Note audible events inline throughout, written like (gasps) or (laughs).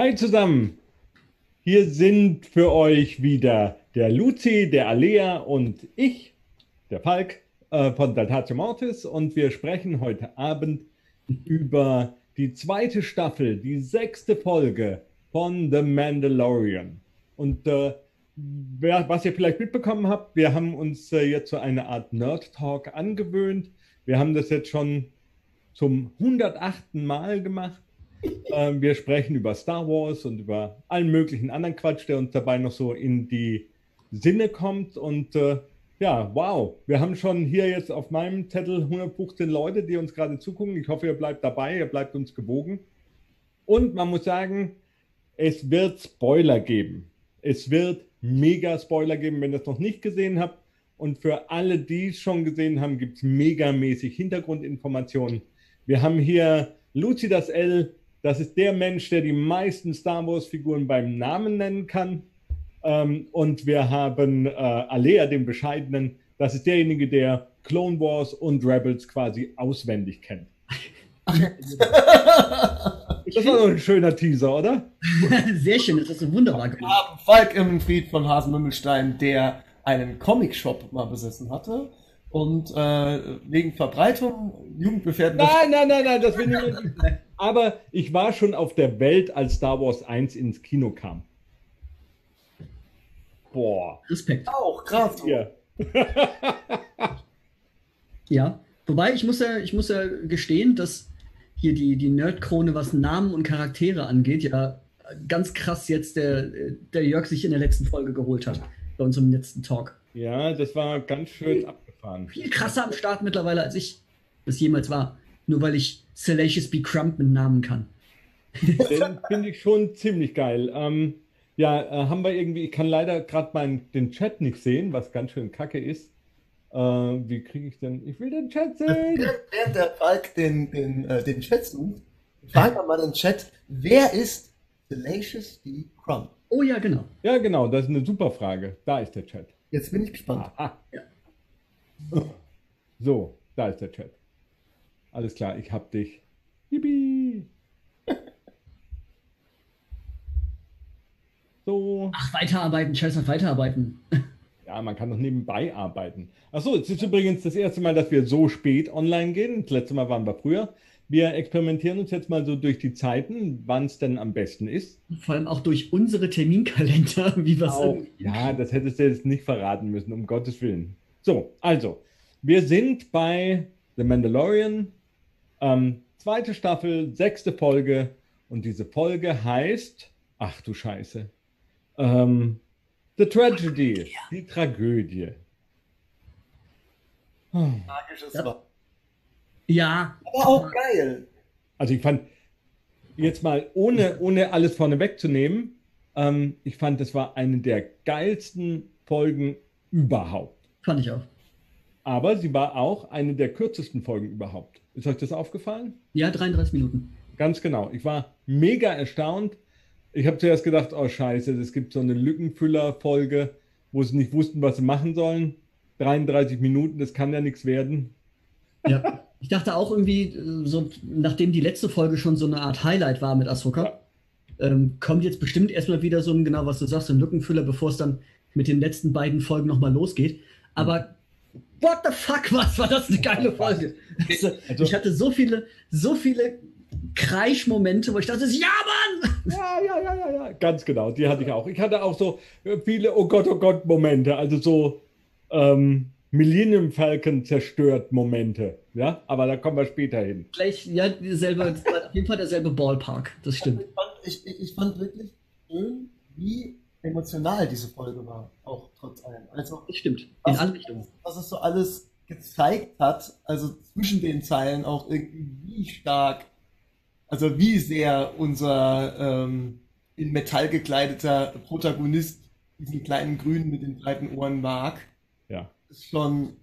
Hi zusammen! Hier sind für euch wieder der Luzi, der Alea und ich, der Falk äh, von Daltatio Mortis und wir sprechen heute Abend über die zweite Staffel, die sechste Folge von The Mandalorian. Und äh, wer, was ihr vielleicht mitbekommen habt, wir haben uns äh, jetzt so eine Art Nerd-Talk angewöhnt. Wir haben das jetzt schon zum 108. Mal gemacht. Ähm, wir sprechen über Star Wars und über allen möglichen anderen Quatsch, der uns dabei noch so in die Sinne kommt. Und äh, ja, wow, wir haben schon hier jetzt auf meinem Zettel 115 Leute, die uns gerade zugucken. Ich hoffe, ihr bleibt dabei, ihr bleibt uns gewogen. Und man muss sagen, es wird Spoiler geben. Es wird mega Spoiler geben, wenn ihr es noch nicht gesehen habt. Und für alle, die es schon gesehen haben, gibt es megamäßig Hintergrundinformationen. Wir haben hier Lucy das L, das ist der Mensch, der die meisten Star Wars-Figuren beim Namen nennen kann. Ähm, und wir haben äh, Alea, den Bescheidenen, das ist derjenige, der Clone Wars und Rebels quasi auswendig kennt. Das war doch ein schöner Teaser, oder? (laughs) Sehr schön, das du wunderbar Wir gemacht. haben Falk im Fried von Hasenmümmelstein, der einen Comic-Shop mal besessen hatte und äh, wegen Verbreitung jugendgefährdender Nein, nein, nein, nein, das will ich nicht. (laughs) Aber ich war schon auf der Welt, als Star Wars 1 ins Kino kam. Boah. Respekt. auch krass. Hier. (laughs) Ja. Wobei, ich muss ja, ich muss ja gestehen, dass hier die, die Nerdkrone, was Namen und Charaktere angeht, ja ganz krass jetzt der, der Jörg sich in der letzten Folge geholt hat. Bei unserem letzten Talk. Ja, das war ganz schön abgefahren. Viel krasser am Start mittlerweile, als ich es jemals war. Nur weil ich Salacious B. Crump mit Namen kann. Den finde ich schon ziemlich geil. Ähm, ja, äh, haben wir irgendwie, ich kann leider gerade mal den Chat nicht sehen, was ganz schön kacke ist. Äh, wie kriege ich denn? Ich will den Chat sehen. Während, während der Falk den, den, äh, den Chat sucht, fragt man mal den Chat, wer ist Salacious D. Crumb? Oh ja, genau. Ja, genau, das ist eine super Frage. Da ist der Chat. Jetzt bin ich gespannt. Aha. So, da ist der Chat. Alles klar, ich hab dich. Yippie. (laughs) So. Ach, weiterarbeiten, scheiß auf weiterarbeiten. (laughs) Ja, man kann doch nebenbei arbeiten. Achso, es ist übrigens das erste Mal, dass wir so spät online gehen. Das letzte Mal waren wir früher. Wir experimentieren uns jetzt mal so durch die Zeiten, wann es denn am besten ist. Vor allem auch durch unsere Terminkalender, (laughs) wie wir Auch, ja, das hättest du jetzt nicht verraten müssen, um Gottes Willen. So, also, wir sind bei The Mandalorian, ähm, zweite Staffel, sechste Folge. Und diese Folge heißt, ach du Scheiße, ähm, The Tragedy, die Tragödie. Magisches Ja. Wort. Ja, Aber auch geil. Also ich fand, jetzt mal ohne, ohne alles vorne wegzunehmen, ähm, ich fand, das war eine der geilsten Folgen überhaupt. fand ich auch. Aber sie war auch eine der kürzesten Folgen überhaupt. Ist euch das aufgefallen? Ja, 33 Minuten. Ganz genau. Ich war mega erstaunt. Ich habe zuerst gedacht, oh scheiße, es gibt so eine Lückenfüller-Folge, wo sie nicht wussten, was sie machen sollen. 33 Minuten, das kann ja nichts werden. Ja. Ich dachte auch irgendwie, so, nachdem die letzte Folge schon so eine Art Highlight war mit Ahsoka, ähm, kommt jetzt bestimmt erstmal wieder so ein, genau was du sagst, ein Lückenfüller, bevor es dann mit den letzten beiden Folgen nochmal losgeht. Aber what the fuck, was war das eine geile Folge? Also, Also- ich hatte so viele, so viele Kreischmomente, wo ich dachte, ja Mann! Ja, ja, ja, ja, ja. Ganz genau, die hatte ich auch. Ich hatte auch so viele Oh Gott, oh Gott Momente, also so ähm, Millennium Falcon zerstört Momente. Ja, aber da kommen wir später hin. Gleich, ja, dieselbe, das war auf jeden Fall derselbe Ballpark, das stimmt. Ich fand, ich, ich fand wirklich schön, wie emotional diese Folge war, auch trotz allem. Also, Das stimmt. In was, alle Richtungen. was es so alles gezeigt hat, also zwischen den Zeilen auch irgendwie, wie stark, also wie sehr unser ähm, in Metall gekleideter Protagonist diesen kleinen Grünen mit den breiten Ohren mag, Ja. ist schon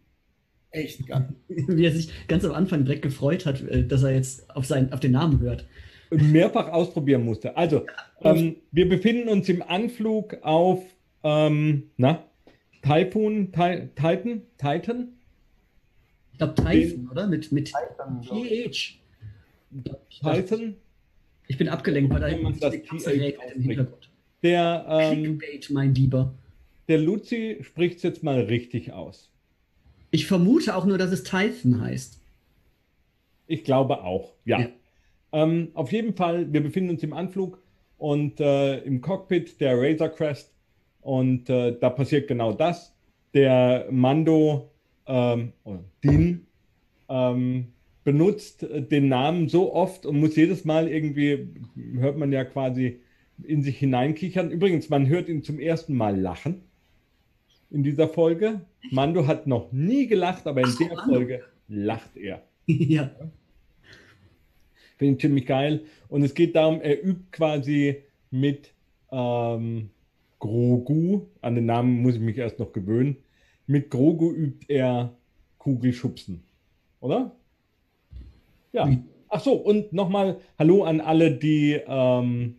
echt geil. (laughs) Wie er sich ganz am Anfang direkt gefreut hat, äh, dass er jetzt auf, seinen, auf den Namen hört. Mehrfach ausprobieren musste. Also, ähm, wir befinden uns im Anflug auf, ähm, na, Typhoon, Ti- Titan, Titan? Ich glaube, Typhon, oder? Mit, mit. Titan? Ich bin abgelenkt, weil da hinten das TH regnet im ausspricht. Hintergrund. Der, ähm, Clickbait, mein Lieber. der Luzi spricht es jetzt mal richtig aus. Ich vermute auch nur, dass es Tython heißt. Ich glaube auch, ja. Ja. Ähm, auf jeden Fall, wir befinden uns im Anflug und äh, im Cockpit der Razor Crest und äh, da passiert genau das. Der Mando, ähm, oder Din, ähm, benutzt den Namen so oft und muss jedes Mal irgendwie, hört man ja quasi in sich hineinkichern. Übrigens, man hört ihn zum ersten Mal lachen in dieser Folge. Mando hat noch nie gelacht, aber in Ach der Mando. Folge lacht er. (laughs) ja. Finde ich ziemlich geil. Und es geht darum, er übt quasi mit ähm, Grogu, an den Namen muss ich mich erst noch gewöhnen, mit Grogu übt er Kugelschubsen. Oder? Ja. Mhm. Ach so, und nochmal Hallo an alle, die ähm,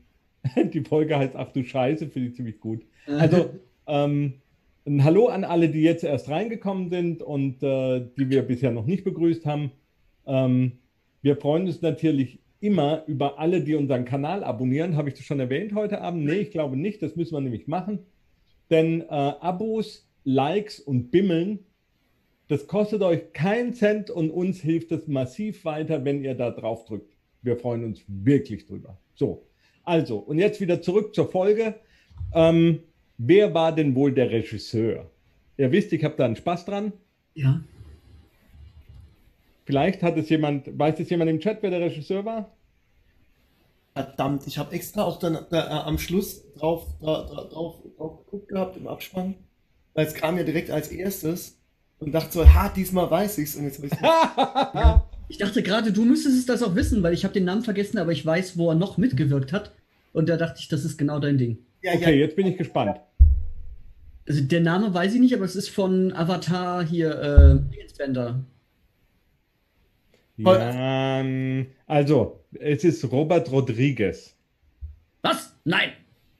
(laughs) die Folge heißt Ach du Scheiße, finde ich ziemlich gut. Also, ähm, ein Hallo an alle, die jetzt erst reingekommen sind und äh, die wir bisher noch nicht begrüßt haben. Ähm, wir freuen uns natürlich immer über alle, die unseren Kanal abonnieren. Habe ich das schon erwähnt heute Abend? Nee, ich glaube nicht. Das müssen wir nämlich machen. Denn äh, Abos, Likes und Bimmeln, das kostet euch keinen Cent und uns hilft es massiv weiter, wenn ihr da drauf drückt. Wir freuen uns wirklich drüber. So, also, und jetzt wieder zurück zur Folge. Ähm, wer war denn wohl der Regisseur? Ihr wisst, ich habe da einen Spaß dran. ja. Vielleicht hat es jemand, weiß es jemand im Chat, wer der Regisseur war? Verdammt, ich habe extra auch dann da, äh, am Schluss drauf, dra, dra, drauf, drauf geguckt gehabt im Abspann, weil es kam ja direkt als erstes und dachte so, ha, diesmal weiß ich's und jetzt weiß ich (laughs) Ich dachte gerade, du müsstest das auch wissen, weil ich habe den Namen vergessen, aber ich weiß, wo er noch mitgewirkt hat. Und da dachte ich, das ist genau dein Ding. Ja, Okay, ja, jetzt bin ich gespannt. Also der Name weiß ich nicht, aber es ist von Avatar hier, äh, Bender. Voll. Ja, ähm, also, es ist Robert Rodriguez. Was? Nein!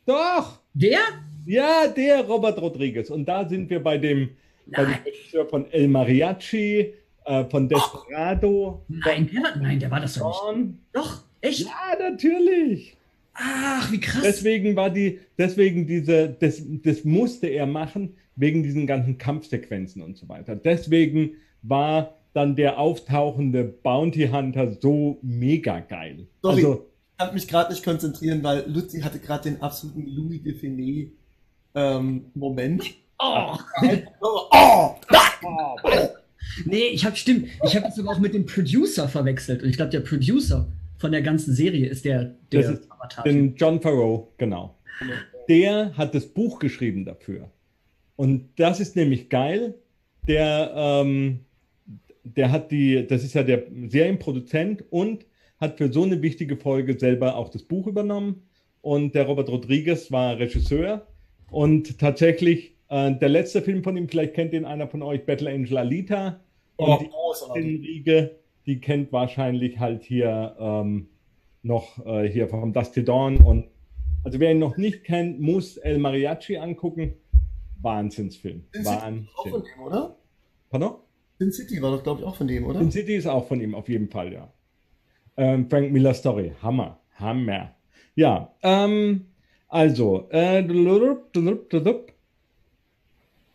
Doch! Der? Ja, der Robert Rodriguez. Und da sind wir bei dem, bei dem. Regisseur von El Mariachi, äh, von Desperado, Nein, der war, nein, der war das doch nicht. Doch, echt? Ja, natürlich. Ach, wie krass. Deswegen war die, deswegen diese, das, das musste er machen, wegen diesen ganzen Kampfsequenzen und so weiter. Deswegen war dann der auftauchende Bounty Hunter so mega geil. Sorry. Also, ich kann mich gerade nicht konzentrieren, weil Luzi hatte gerade den absoluten Louis de Finet ähm, Moment. Oh. Oh, Nee, ich habe stimmt. Ich habe das sogar auch mit dem Producer verwechselt. Und ich glaube, der Producer von der ganzen Serie ist der, der Das ist Avatar. den John Farrow, genau. Der hat das Buch geschrieben dafür. Und das ist nämlich geil. Der, ähm, der hat die, das ist ja der Serienproduzent und hat für so eine wichtige Folge selber auch das Buch übernommen. Und der Robert Rodriguez war Regisseur. Und tatsächlich, äh, der letzte Film von ihm, vielleicht kennt den einer von euch, Battle Angel Alita. oh, Und die großartig. Riege, die kennt wahrscheinlich halt hier ähm, noch äh, hier vom Dusty Dawn. Und also wer ihn noch nicht kennt, muss El Mariachi angucken. Wahnsinnsfilm. Sin City war auch von dem, oder? Pardon? Sin City war doch, glaube ich, auch von dem, oder? Sin City ist auch von ihm, auf jeden Fall, ja. Ähm, Frank Miller Story. Hammer. Hammer. Ja, ähm, also, äh,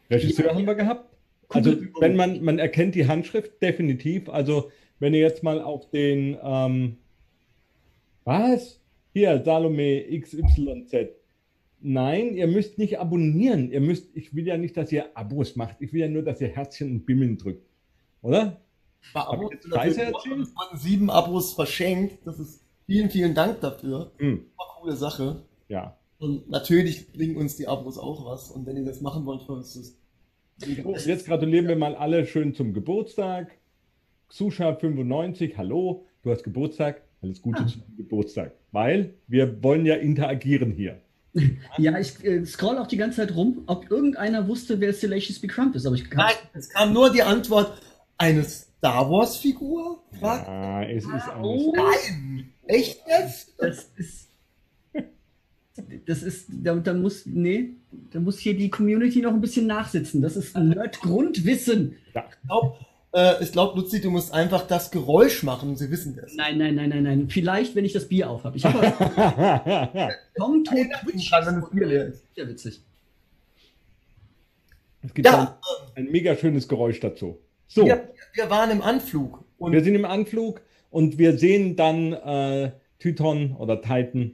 Regisseur haben wir gehabt. Also, wenn man, man erkennt die Handschrift definitiv. Also, wenn ihr jetzt mal auf den, ähm, was? Hier, Salome XYZ. Nein, ihr müsst nicht abonnieren. Ihr müsst, ich will ja nicht, dass ihr Abos macht. Ich will ja nur, dass ihr Herzchen und Bimmeln drückt. Oder? Ich Abos natürlich- erzählt? Wurden sieben Abos verschenkt. Das ist vielen, vielen Dank dafür. Hm, Super coole Sache. ja. Und natürlich bringen uns die Abos auch was. Und wenn ihr das machen wollt, für uns ist So, jetzt gratulieren wir mal alle schön zum Geburtstag. Xusha95, hallo, du hast Geburtstag. Alles Gute Ah. zum Geburtstag. Weil wir wollen ja interagieren hier. (laughs) Ja, ich äh, scroll auch die ganze Zeit rum, ob irgendeiner wusste, wer Salacious B. Crump ist. Aber ich kann. Nein, es kam nur die Antwort, eine Star Wars Figur? Fragt. Ja, es ist Oh. alles. Nein! Echt jetzt? Das ist. Das ist. Da, da muss. Nee, da muss hier die Community noch ein bisschen nachsitzen. Das ist Nerd-Grundwissen. Ja. Ich glaube, Äh, ich glaube, Luzi, du musst einfach das Geräusch machen und sie wissen das. Nein, nein, nein, nein, nein. Vielleicht, wenn ich das Bier aufhabe. Ich habe (laughs) Tom Twitch. Dran, wenn das Bier leer ist. Ja, witzig. es gibt Ja, ein, ein mega schönes Geräusch dazu. So, wir, wir waren im Anflug und wir sind im Anflug und wir sehen dann äh, Tython oder Titan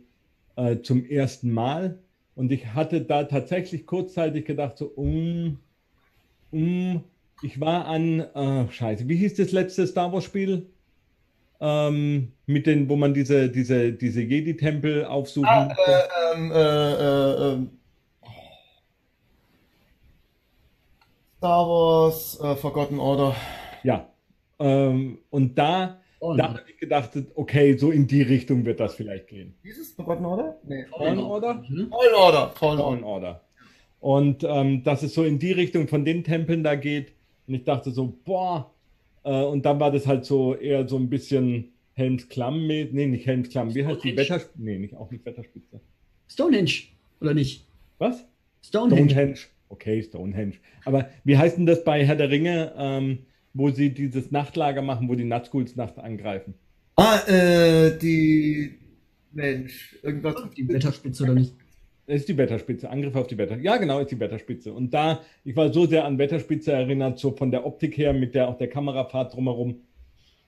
äh, zum ersten Mal. Und ich hatte da tatsächlich kurzzeitig gedacht, so, um, um, ich war an, äh, scheiße, wie hieß das letzte Star Wars Spiel? Ähm, mit den, wo man diese, diese, diese Jedi-Tempel aufsuchen ah, äh, ähm, äh, äh, ähm, Star Wars äh, Forgotten Order. Ja. Ähm, und da, Oh, da habe ich gedacht, okay, so in die Richtung wird das vielleicht gehen. Dieses Forgotten Order? Nee. Fallen Order? Fallen Order. Fallen Fallen Order. Order. Und ähm, dass es so in die Richtung von den Tempeln da geht. Und ich dachte so, boah. Äh, und dann war das halt so eher so ein bisschen Helmsklamm. Nee, nicht Helmsklamm. Wie heißt die? Stonehenge. Wetter... Nee, nicht, auch nicht Wetterspitze. Stonehenge, oder nicht? Was? Stonehenge. Stonehenge. Okay, Stonehenge. Aber wie heißt denn das bei Herr der Ringe, ähm, wo sie dieses Nachtlager machen, wo die Nazguls nachts angreifen? Ah, äh, die. Mensch, irgendwas. Die Wetterspitze oder nicht? Das ist die Wetterspitze, Angriff auf die Wetter. Ja, genau, ist die Wetterspitze. Und da, ich war so sehr an Wetterspitze erinnert, so von der Optik her, mit der auch der Kamerafahrt drumherum.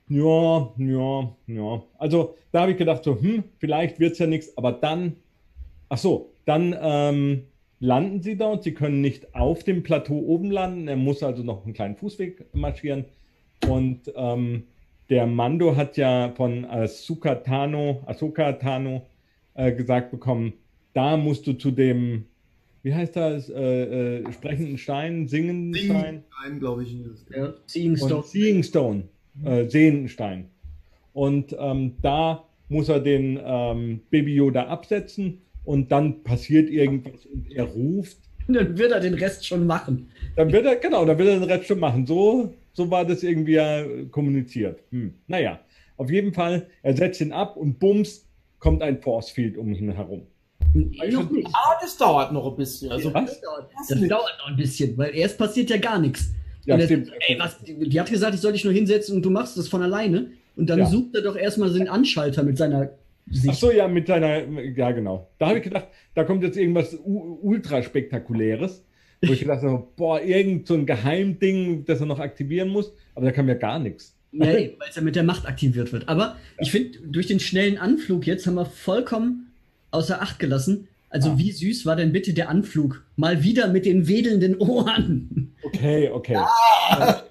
Ja, ja, ja. Also da habe ich gedacht, so, hm, vielleicht wird es ja nichts, aber dann, ach so, dann ähm, landen sie dort. Sie können nicht auf dem Plateau oben landen. Er muss also noch einen kleinen Fußweg marschieren. Und ähm, der Mando hat ja von Asuka Tano, Ahsoka Tano äh, gesagt bekommen, da musst du zu dem, wie heißt das, äh, äh, sprechenden Stein, singenden Stein Nein, glaube ich. Ja, Seeing Stone. und Seeing Stone, äh, sehenden Stein. Und ähm, da muss er den ähm, Baby Yoda absetzen und dann passiert irgendwas und er ruft. Dann wird er den Rest schon machen. Dann wird er, genau, dann wird er den Rest schon machen. So, so war das irgendwie ja kommuniziert. Hm. Naja, auf jeden Fall, er setzt ihn ab und bums, kommt ein Force Field um ihn herum. Nee, noch nicht. Ah, das dauert noch ein bisschen. Also, Was? Das dauert, Das das dauert noch ein bisschen, weil erst passiert ja gar nichts. Ja, er Ey, was, die, die hat gesagt, ich soll dich nur hinsetzen und du machst das von alleine. Und dann Ja. sucht er doch erstmal den Anschalter mit seiner Ach Sicht. so, ja, mit seiner, ja, genau. Da habe ich gedacht, da kommt jetzt irgendwas ultra spektakuläres, wo ich gedacht habe, boah, irgend so ein Geheimding, das er noch aktivieren muss, aber da kam ja gar nichts. Nee, weil es ja mit der Macht aktiviert wird. Aber ich finde, durch den schnellen Anflug jetzt haben wir vollkommen außer Acht gelassen. Also Ah. wie süß war denn bitte der Anflug? Mal wieder mit den wedelnden Ohren. Okay, okay.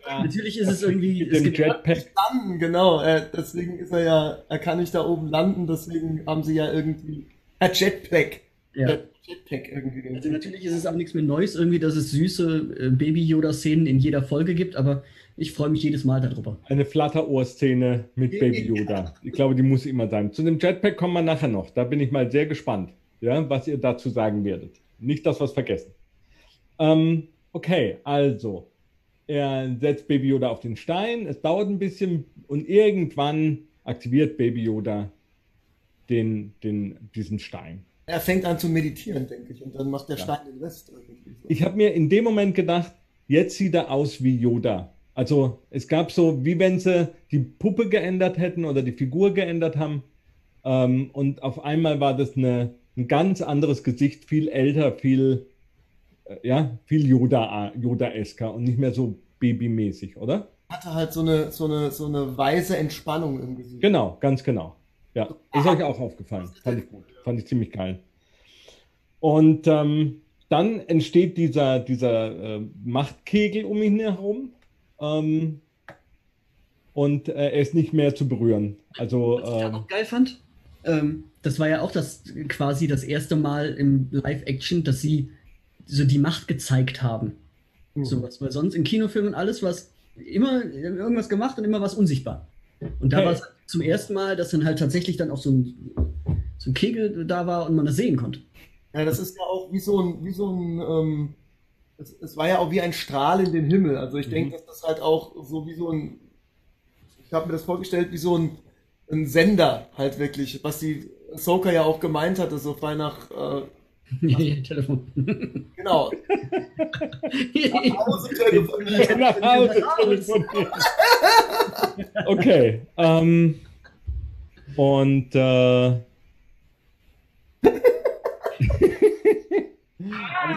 Natürlich ist es irgendwie. Mit Es dem Jetpack. landen, genau. Äh, deswegen ist er ja, er kann nicht da oben landen, deswegen haben sie ja irgendwie. Äh, Jetpack. ja. Jetpack irgendwie. Also natürlich ist es auch nichts mehr Neues, irgendwie, dass es süße äh, Baby-Yoda-Szenen in jeder Folge gibt, aber ich freue mich jedes Mal darüber. Eine Flatterohr-Szene mit Baby Yoda. Ich glaube, die muss immer sein. Zu dem Jetpack kommen wir nachher noch. Da bin ich mal sehr gespannt, ja, was ihr dazu sagen werdet. Nicht, dass wir es vergessen. Ähm, okay, also. Er setzt Baby Yoda auf den Stein. Es dauert ein bisschen und irgendwann aktiviert Baby Yoda den, den, diesen Stein. Er fängt an zu meditieren, denke ich, und dann macht der Ja. Stein den Rest irgendwie. So. Ich habe mir in dem Moment gedacht, jetzt sieht er aus wie Yoda. Also es gab so, wie wenn sie die Puppe geändert hätten oder die Figur geändert haben. Ähm, und auf einmal war das eine, ein ganz anderes Gesicht, viel älter, viel, äh, ja, viel Yoda, Yoda-esker und nicht mehr so babymäßig, oder? Hatte halt so eine, so eine, so eine weise Entspannung im Gesicht. Genau, ganz genau. Ja, ist euch auch aufgefallen. Fand ich gut. Fand ich ziemlich geil. Und ähm, dann entsteht dieser, dieser äh, Machtkegel um ihn herum. Ähm, und äh, er ist nicht mehr zu berühren. Also, Was ich ähm, auch geil fand, ähm, das war ja auch das quasi das erste Mal im Live-Action, dass sie so die Macht gezeigt haben. Mhm. Sowas, weil sonst in Kinofilmen alles was immer irgendwas gemacht und immer was unsichtbar. Und da Okay. war es zum ersten Mal, dass dann halt tatsächlich dann auch so ein, so ein Kegel da war und man das sehen konnte. Ja, das ist ja auch wie so ein, wie so ein, ähm, es, es war ja auch wie ein Strahl in den Himmel. Also ich Mhm. denke, dass das halt auch so wie so ein, ich habe mir das vorgestellt, wie so ein, ein Sender halt wirklich, was die Ahsoka ja auch gemeint hatte, so frei nach, äh, (laughs) Telefon. Genau. (laughs) Nach Hause telefoniert. Nach Hause telefoniert. (laughs) Okay. Ähm, und äh, alles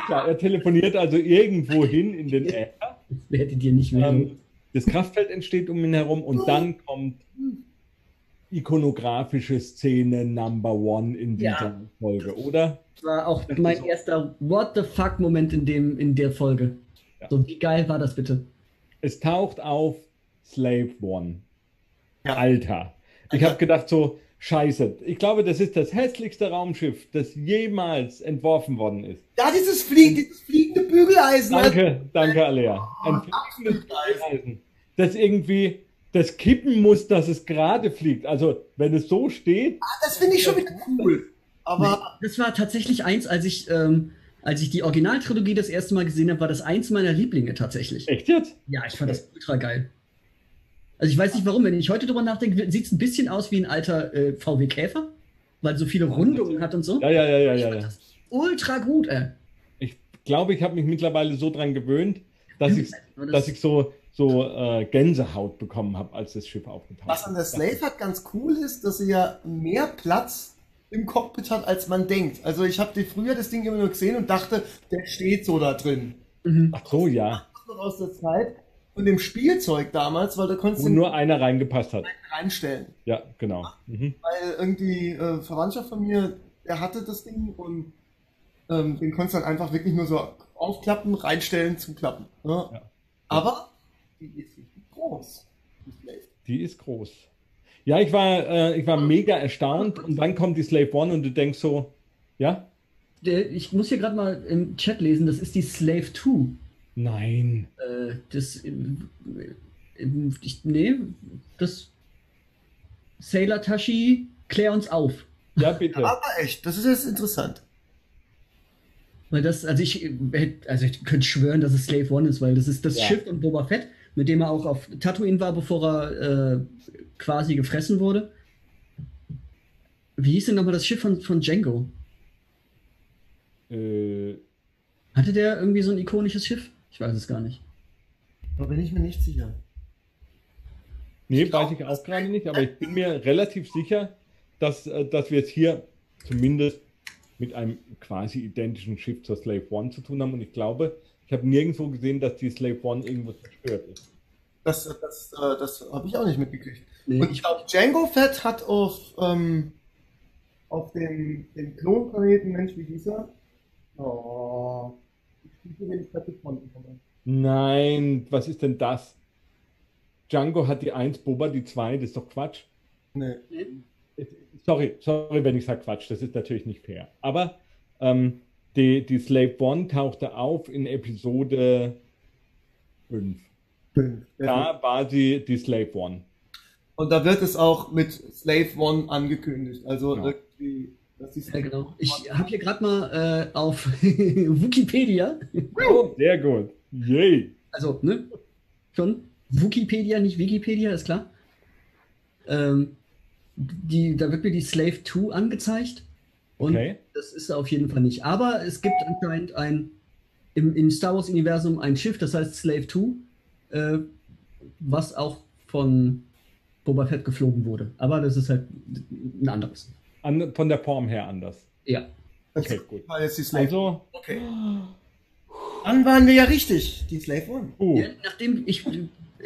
klar, er telefoniert also irgendwo hin in den Äther. Das werdet ihr nicht mehr. Ähm, das Kraftfeld entsteht um ihn herum und dann kommt ikonografische Szene Number One in dieser Ja. Folge, oder? Das war auch Das mein erster What the fuck Moment in, dem, in der Folge. Ja. So, wie geil war das bitte? Es taucht auf Slave One. Ja. Alter. Ich habe gedacht so, scheiße. Ich glaube, das ist das hässlichste Raumschiff, das jemals entworfen worden ist. Ja, dieses, Flie dieses fliegende Bügeleisen. Danke, danke, Alea. Ein fliegendes Eisen. Das irgendwie das kippen muss, dass es gerade fliegt. Also, wenn es so steht, Das finde ich schon wieder cool. Aber Das war tatsächlich eins, als ich, ähm, als ich die Originaltrilogie das erste Mal gesehen habe, war das eins meiner Lieblinge tatsächlich. echt jetzt? Ja, ich fand das ultra geil. Also ich weiß nicht warum, wenn ich heute drüber nachdenke, sieht es ein bisschen aus wie ein alter äh, VW Käfer, weil so viele Rundungen hat und so. Ja, ja, ja, ja, Ich ja. ja. ultra gut, ey. Ich glaube, ich habe mich mittlerweile so dran gewöhnt, dass ich, Das- dass ich so, so äh, Gänsehaut bekommen habe, als das Schiff aufgetaucht was an der Slave hat ganz cool ist, dass sie ja mehr Platz im Cockpit hat, als man denkt. Also ich habe die früher das Ding immer nur gesehen und dachte, der steht so da drin. Mhm. Ach so, ja. Ist aus der Zeit von dem Spielzeug damals, weil da konntest Wo du nur einer reingepasst hat. reinstellen. Ja, genau. Mhm. Weil irgendwie äh, Verwandtschaft von mir, der hatte das Ding und ähm, den konntest du dann einfach wirklich nur so aufklappen, reinstellen, zuklappen. Ne? Ja. Aber die ist richtig groß. die Slave. Die ist groß. Ja, ich war, äh, ich war mega erstaunt und dann kommt die Slave One und du denkst so, ja? Ich muss hier gerade mal im Chat lesen, das ist die Slave 2. Nein. Äh, das, ich, nee, das Sailor Tashi, klär uns auf. Ja, bitte. Aber echt, das ist jetzt interessant. Weil das, also ich, äh, also ich könnte schwören, dass es Slave One ist, weil das ist das Ja. Schiff von Boba Fett, mit dem er auch auf Tatooine war, bevor er äh, quasi gefressen wurde. Wie hieß denn nochmal das Schiff von, von Django? Äh, Hatte der irgendwie so ein ikonisches Schiff? Ich weiß es gar nicht. Da bin ich mir nicht sicher. nee, weiß ich auch gerade nicht, aber ich bin mir relativ sicher, dass, äh, dass wir es hier zumindest mit einem quasi identischen Schiff zur Slave One zu tun haben. Und ich glaube, ich habe nirgendwo gesehen, dass die Slave One irgendwo zerstört ist. Das, das, äh, das habe ich auch nicht mitgekriegt. Nee, Und ich glaube, Django Fett hat auf, ähm, auf dem, dem Klonplaneten, Mensch, wie hieß er? Oh, ich den Nein, was ist denn das? Django hat die 1, Boba die 2, das ist doch Quatsch. Nee. Sorry, sorry, wenn ich sage Quatsch, das ist natürlich nicht fair. Aber ähm, die, die Slave One tauchte auf in Episode 5. Fünf. Da war sie die Slave One. Und da wird es auch mit Slave One angekündigt. Also Ja. irgendwie, dass die Ja, Slave genau. Ich habe hier gerade mal äh, auf (laughs) Wikipedia, Oh, sehr gut. Yay. also, ne? Schon Wikipedia, nicht Wikipedia, ist klar. Ähm, die, da wird mir die Slave 2 angezeigt. Und Okay. das ist er auf jeden Fall nicht. Aber es gibt anscheinend ein im, im Star Wars-Universum ein Schiff, das heißt Slave 2, äh, was auch von Boba Fett geflogen wurde. Aber das ist halt ein anderes. An, von der Form her anders. Ja. Das Okay, gut. war jetzt die Slave Also, Okay. Dann waren wir ja richtig, die Slave One. uh, Ja, nachdem ich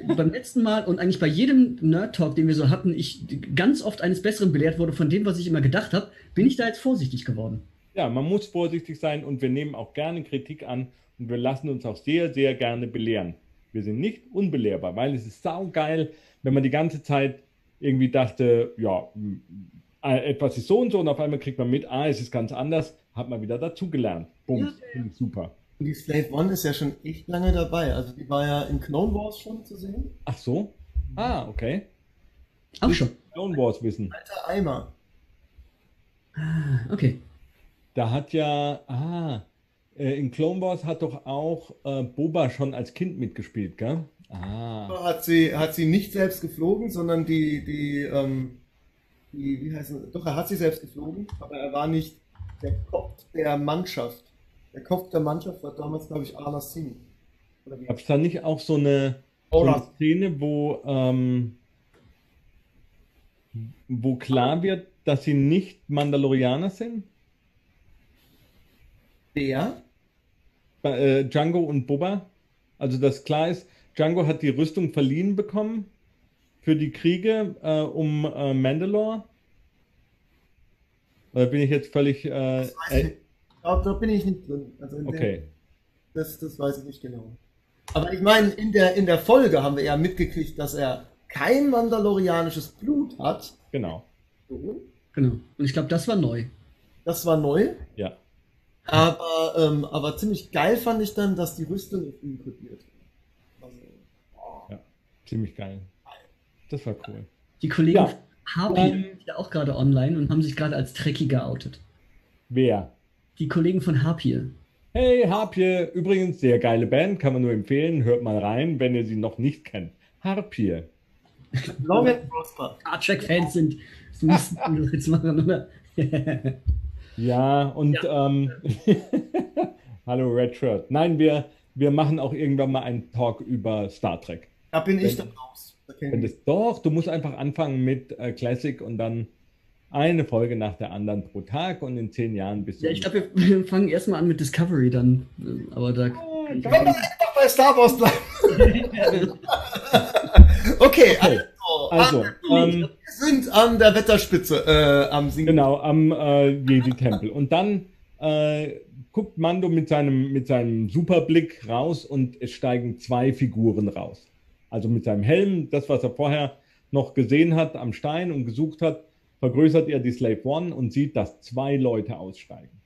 beim letzten Mal und eigentlich bei jedem Nerd Talk, den wir so hatten, ich ganz oft eines Besseren belehrt wurde von dem, was ich immer gedacht habe, bin ich da jetzt vorsichtig geworden. ja, man muss vorsichtig sein und wir nehmen auch gerne Kritik an und wir lassen uns auch sehr, sehr gerne belehren. Wir sind nicht unbelehrbar, weil es ist saugeil, wenn man die ganze Zeit irgendwie dachte, ja, äh, etwas ist so und so und auf einmal kriegt man mit, ah, es ist ganz anders, hat man wieder dazugelernt. Bums, Ja, ja. super. Und die Slave One ist ja schon echt lange dabei. Also die war ja in Clone Wars schon zu sehen. Ach so? Ah, okay. Auch schon. Clone Wars wissen. Alter Eimer. Okay. Da hat ja, ah, äh, in Clone Wars hat doch auch äh, Boba schon als Kind mitgespielt, gell? Ah, Hat sie, hat sie nicht selbst geflogen, sondern die, die, ähm, die, wie heißt es? Doch, er hat sie selbst geflogen, aber er war nicht der Kopf der Mannschaft. Der Kopf der Mannschaft war damals, glaube ich, Arna Singh. Gab es da nicht auch so eine, so eine Szene, wo, ähm, wo klar wird, dass sie nicht Mandalorianer sind? Wer? Äh, Django und Boba? Also, dass klar ist, Django hat die Rüstung verliehen bekommen für die Kriege äh, um äh, Mandalore. Oder bin ich jetzt völlig. Äh, ich glaube, da bin ich nicht drin. Also okay. Der, das, das weiß ich nicht genau. Aber ich meine, in der, in der Folge haben wir ja mitgekriegt, dass er kein mandalorianisches Blut hat. Genau. So. Genau. Und ich glaube, das war neu. Das war neu. Ja. Aber, ähm, aber ziemlich geil fand ich dann, dass die Rüstung auf ihn kodiert. Also, oh. Ja, ziemlich geil. Das war cool. Die Kollegen ja. Harpy ähm, ja auch gerade online und haben sich gerade als Trekkie geoutet. Wer? Die Kollegen von Harpy. Hey, Harpy, übrigens sehr geile Band, kann man nur empfehlen. Hört mal rein, wenn ihr sie noch nicht kennt. Harpy. Long and Prosper. (laughs) Star Trek-Fans sind. Das müssen jetzt machen, oder? (laughs) Ja, und ja. Ähm, (laughs) hallo Red Shirt. Nein, wir, wir machen auch irgendwann mal einen Talk über Star Trek. Da bin ich dann raus. Wenn das, doch, du musst einfach anfangen mit äh, Classic und dann eine Folge nach der anderen pro Tag und in zehn Jahren bist du. Ja, ich glaube, wir, wir, fangen erstmal an mit Discovery dann. Aber da. Oh, kann wir einfach bei Star Wars bleiben. (laughs) okay, okay, also. also ähm, wir sind an der Wetterspitze äh, am Singen. Genau, am äh, Jedi-Tempel. Und dann äh, guckt Mando mit seinem, mit seinem Superblick raus und es steigen zwei Figuren raus. Also mit seinem Helm, das, was er vorher noch gesehen hat am Stein und gesucht hat, vergrößert er die Slave One und sieht, dass zwei Leute aussteigen.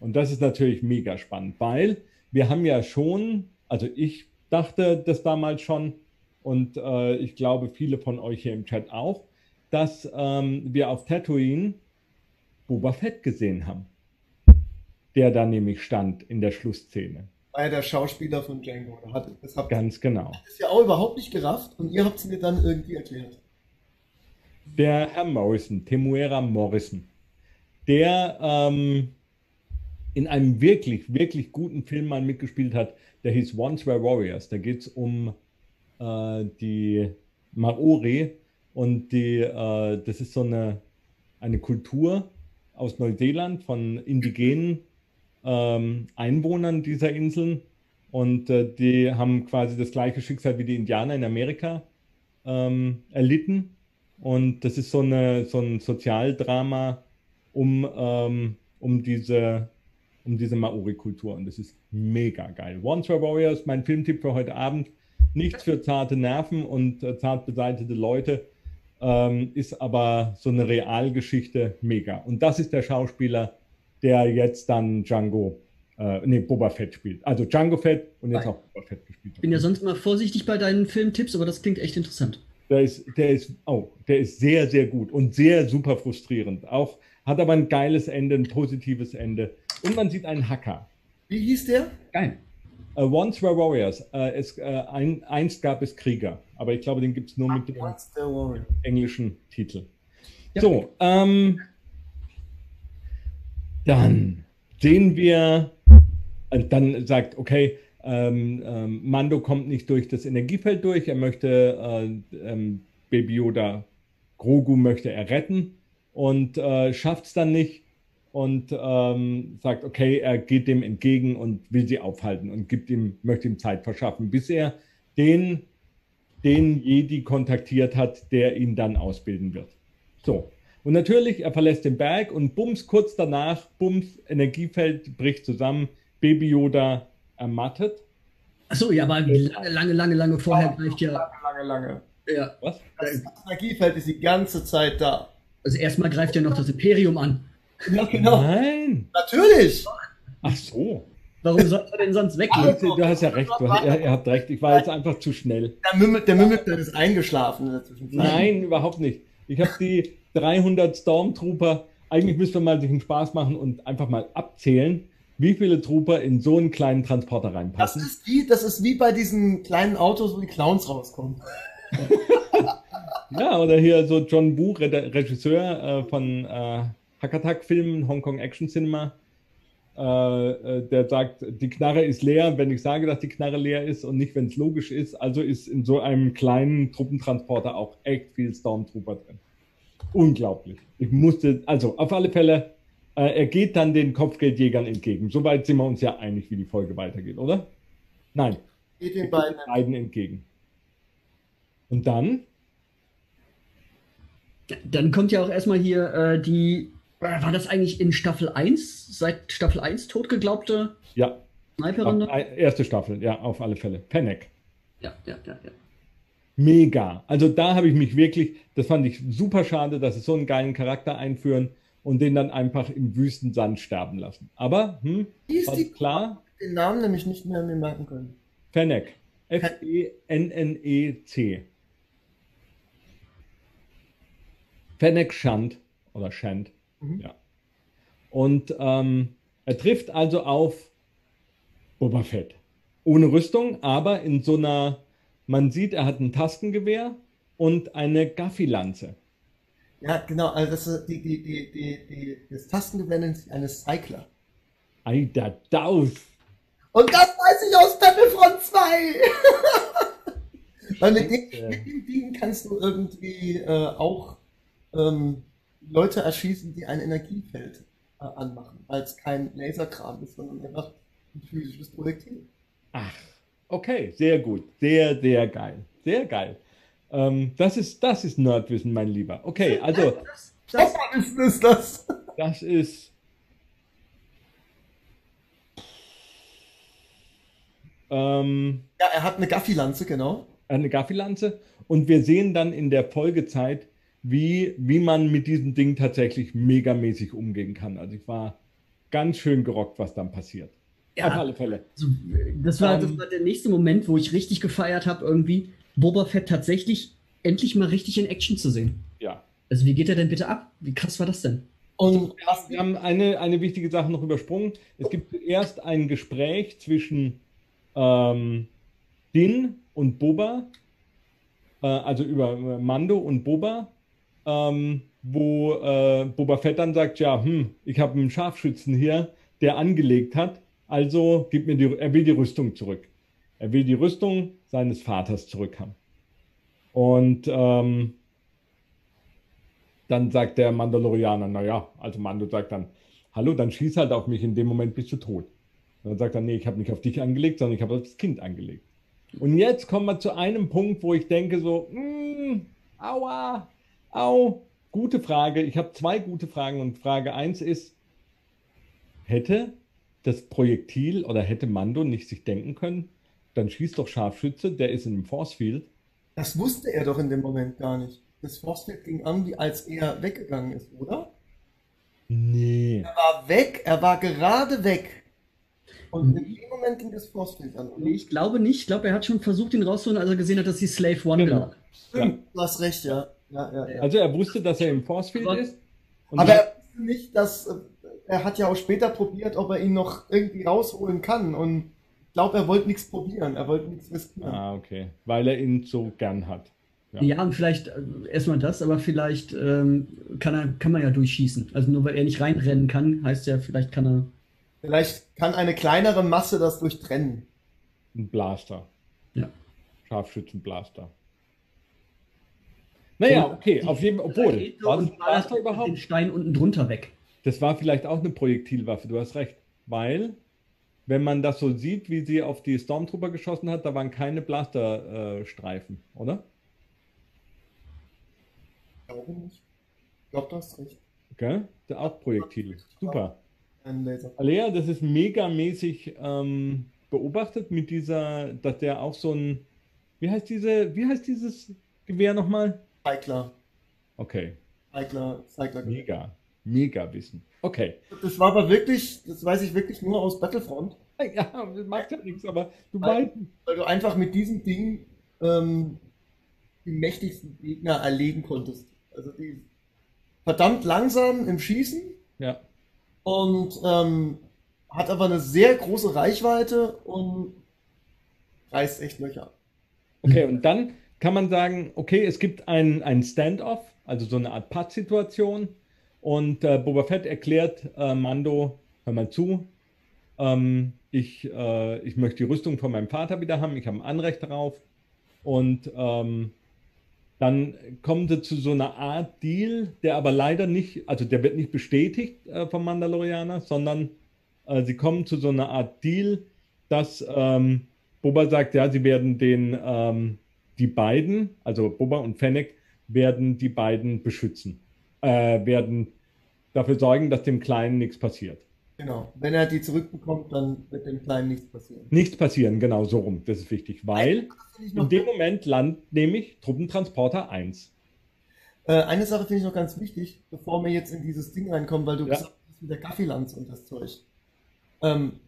Und das ist natürlich mega spannend, weil wir haben ja schon, also ich dachte das damals schon und äh, ich glaube viele von euch hier im Chat auch, dass ähm, wir auf Tatooine Boba Fett gesehen haben, der da nämlich stand in der Schlussszene war der Schauspieler von Django. Hat, das habt, Ganz genau. Das ist ja auch überhaupt nicht gerafft und ihr habt es mir dann irgendwie erklärt. Der Herr Morrison, Temuera Morrison, der ähm, in einem wirklich, wirklich guten Film mal mitgespielt hat, der hieß Once Were Warriors. Da geht es um äh, die Maori und die, äh, das ist so eine, eine Kultur aus Neuseeland von indigenen ähm, Einwohnern dieser Inseln und äh, die haben quasi das gleiche Schicksal wie die Indianer in Amerika ähm, erlitten. Und das ist so, eine, so ein Sozialdrama um, ähm, um diese, um diese Maori-Kultur. Und das ist mega geil. Once Were Warriors, mein Filmtipp für heute Abend. Nichts für zarte Nerven und äh, zart beseitete Leute, ähm, ist aber so eine Realgeschichte mega. Und das ist der Schauspieler, der jetzt dann Django, äh, nee, Boba Fett spielt. Also Django Fett und jetzt Nein. auch Boba Fett gespielt. Ich bin ja sonst immer vorsichtig bei deinen Filmtipps, aber das klingt echt interessant. Der ist, der ist, oh, der ist sehr, sehr gut und sehr super frustrierend. Auch hat aber ein geiles Ende, ein positives Ende. Und man sieht einen Hacker. Wie hieß der? Geil. Uh, Once Were Warriors. Uh, es, uh, ein, einst gab es Krieger, aber ich glaube, den gibt es nur mit dem englischen Titel. Ja. So, ähm, dann sehen wir, dann sagt, okay, ähm, ähm, Mando kommt nicht durch das Energiefeld durch, er möchte äh, ähm, Baby Yoda, Grogu möchte er retten und äh, schafft es dann nicht und ähm, sagt, okay, er geht dem entgegen und will sie aufhalten und gibt ihm, möchte ihm Zeit verschaffen, bis er den, den Jedi kontaktiert hat, der ihn dann ausbilden wird. So, und natürlich, er verlässt den Berg und bums, kurz danach, bums, Energiefeld bricht zusammen, Baby Yoda ermattet. Achso, ja, aber lange, lange, lange, lange vorher greift ja. Lange, lange, lange. Ja. Was? Das Energiefeld ist die ganze Zeit da. Also erstmal greift ja noch das Imperium an. Ja, genau. Nein. Natürlich. Ach so. Warum soll er denn sonst weggehen? Also, du hast ja recht, du hast, ihr, ihr, habt recht. Ich war jetzt einfach zu schnell. Der Mümmel, der Mümmel ist eingeschlafen in der Zwischenzeit. Nein, überhaupt nicht. Ich habe die 300 Stormtrooper. Eigentlich müsste man sich einen Spaß machen und einfach mal abzählen, wie viele Trooper in so einen kleinen Transporter reinpassen. Das ist wie, das ist wie bei diesen kleinen Autos, wo die Clowns rauskommen. ja, oder hier so John Boo, Regisseur äh, von äh, Hackattack-Film, Hongkong Action Cinema. Äh, äh, der sagt, die Knarre ist leer, wenn ich sage, dass die Knarre leer ist und nicht, wenn es logisch ist. Also ist in so einem kleinen Truppentransporter auch echt viel Stormtrooper drin. Unglaublich. Ich musste, also auf alle Fälle, er geht dann den Kopfgeldjägern entgegen. Soweit sind wir uns ja einig, wie die Folge weitergeht, oder? Nein. Geht den beiden. beiden entgegen. Und dann? Dann kommt ja auch erstmal hier äh, die äh, war das eigentlich in Staffel 1, seit Staffel 1 totgeglaubte ja. Sniperin? Auf, erste Staffel, ja, auf alle Fälle. Fennec. Ja, ja, ja, ja. Mega. Also da habe ich mich wirklich, das fand ich super schade, dass sie so einen geilen Charakter einführen und den dann einfach im Wüstensand sterben lassen. Aber, hm, ist die klar? Den Namen nämlich nicht mehr mir merken können. Fennec. F-E-N-N-E-C. Fennec Shand oder Shand. Mhm. Ja. Und ähm, er trifft also auf Boba Fett. Ohne Rüstung, aber in so einer, man sieht, er hat ein Tastengewehr und eine Gaffi-Lanze. Ja, genau, also das, die, die, die, die, das Tastengewehr nennt sich eine Cycler. Alter, Daus! Und das weiß ich aus Battlefront 2! (laughs) Weil mit dem, mit dem Ding kannst du irgendwie äh, auch ähm, Leute erschießen, die ein Energiefeld äh, anmachen, weil es kein Laserkram ist, sondern einfach ein physisches Projektil. Ach, okay, sehr gut. Sehr, sehr geil. Sehr geil. Ähm, das, ist, das ist Nerdwissen, mein Lieber. Okay, also. (laughs) Das, das ist das. Das ist. Ähm, ja, er hat eine Gaffi-Lanze, genau. Eine Gaffi-Lanze. Und wir sehen dann in der Folgezeit, wie, wie man mit diesem Ding tatsächlich megamäßig umgehen kann. Also ich war ganz schön gerockt, was dann passiert. Ja, Auf alle Fälle. Also, das, war, das ähm, war der nächste Moment, wo ich richtig gefeiert habe, irgendwie Boba Fett tatsächlich endlich mal richtig in Action zu sehen. Ja. Also wie geht er denn bitte ab? Wie krass war das denn? Und wir haben eine, eine wichtige Sache noch übersprungen. Es gibt zuerst ein Gespräch zwischen ähm, Din und Boba, äh, also über Mando und Boba, ähm, wo äh, Boba Fett dann sagt, ja, hm, ich habe einen Scharfschützen hier, der angelegt hat, also gib mir die, er will die Rüstung zurück. Er will die Rüstung seines Vaters zurückhaben. Und ähm, dann sagt der Mandalorianer, naja, also Mando sagt dann, hallo, dann schieß halt auf mich, in dem Moment bist du tot. Und dann sagt er, nee, ich habe nicht auf dich angelegt, sondern ich habe auf das Kind angelegt. Und jetzt kommen wir zu einem Punkt, wo ich denke so, mm, aua, Au, gute Frage. Ich habe zwei gute Fragen und Frage 1 ist, hätte das Projektil oder hätte Mando nicht sich denken können, dann schießt doch Scharfschütze, der ist in einem Forcefield. Das wusste er doch in dem Moment gar nicht. Das Forcefield ging an, wie als er weggegangen ist, oder? Nee. Er war weg, er war gerade weg. Und in dem Moment ging das Forcefield an. Nee, ich glaube nicht. Ich glaube, er hat schon versucht, ihn rauszuholen, als er gesehen hat, dass die Slave One genau. Stimmt, ja. du hast recht, ja. Ja, ja, ja. Also er wusste, dass er im Forcefield aber, ist. aber er wusste nicht, dass er hat ja auch später probiert, ob er ihn noch irgendwie rausholen kann. Und glaube, er wollte nichts probieren, er wollte nichts riskieren. Ah, okay. Weil er ihn so gern hat. Ja, ja und vielleicht äh, erstmal das, aber vielleicht ähm, kann, er, kann man ja durchschießen. Also nur weil er nicht reinrennen kann, heißt ja, vielleicht kann er. Vielleicht kann eine kleinere Masse das durchtrennen. Ein Blaster. Ja. Scharfschützenblaster. Naja, okay, auf jeden Fall, obwohl, war das Blaster überhaupt? Den Stein unten drunter weg. Das war vielleicht auch eine Projektilwaffe, du hast recht. Weil, wenn man das so sieht, wie sie auf die Stormtrooper geschossen hat, da waren keine Blasterstreifen, äh, oder? Ich glaube nicht. Ich glaube, du hast recht. Okay, der auch Projektil. Super. Alea, das ist megamäßig ähm, beobachtet mit dieser, dass der auch so ein, wie heißt diese, wie heißt dieses Gewehr nochmal? Cycler. Okay. Cycler, Cycler. Mega. Mega Wissen. Okay. Das war aber wirklich, das weiß ich wirklich nur aus Battlefront. (laughs) Ja, das macht ja nichts, aber du weil, weil du einfach mit diesem Ding ähm, die mächtigsten Gegner erlegen konntest. Also die verdammt langsam im Schießen. Ja. Und ähm, hat aber eine sehr große Reichweite und reißt echt Löcher. Okay, und dann kann man sagen, okay, es gibt ein, ein Stand-off, also so eine Art Putt-Situation. Und äh, Boba Fett erklärt äh, Mando, hör mal zu, ähm, ich, äh, ich möchte die Rüstung von meinem Vater wieder haben, ich habe ein Anrecht darauf. Und ähm, dann kommen sie zu so einer Art Deal, der aber leider nicht, also der wird nicht bestätigt äh, vom Mandalorianer, sondern äh, sie kommen zu so einer Art Deal, dass ähm, Boba sagt, ja, sie werden den, ähm, die beiden, also Boba und Fennec, werden die beiden beschützen, äh, werden dafür sorgen, dass dem Kleinen nichts passiert. Genau. Wenn er die zurückbekommt, dann wird dem Kleinen nichts passieren. Nichts passieren, genau so rum. Das ist wichtig, weil in dem Moment landet nämlich Truppentransporter 1. Äh, eine Sache finde ich noch ganz wichtig, bevor wir jetzt in dieses Ding reinkommen, weil du ja. gesagt hast mit der Gaffilanz und das Zeug. Ähm,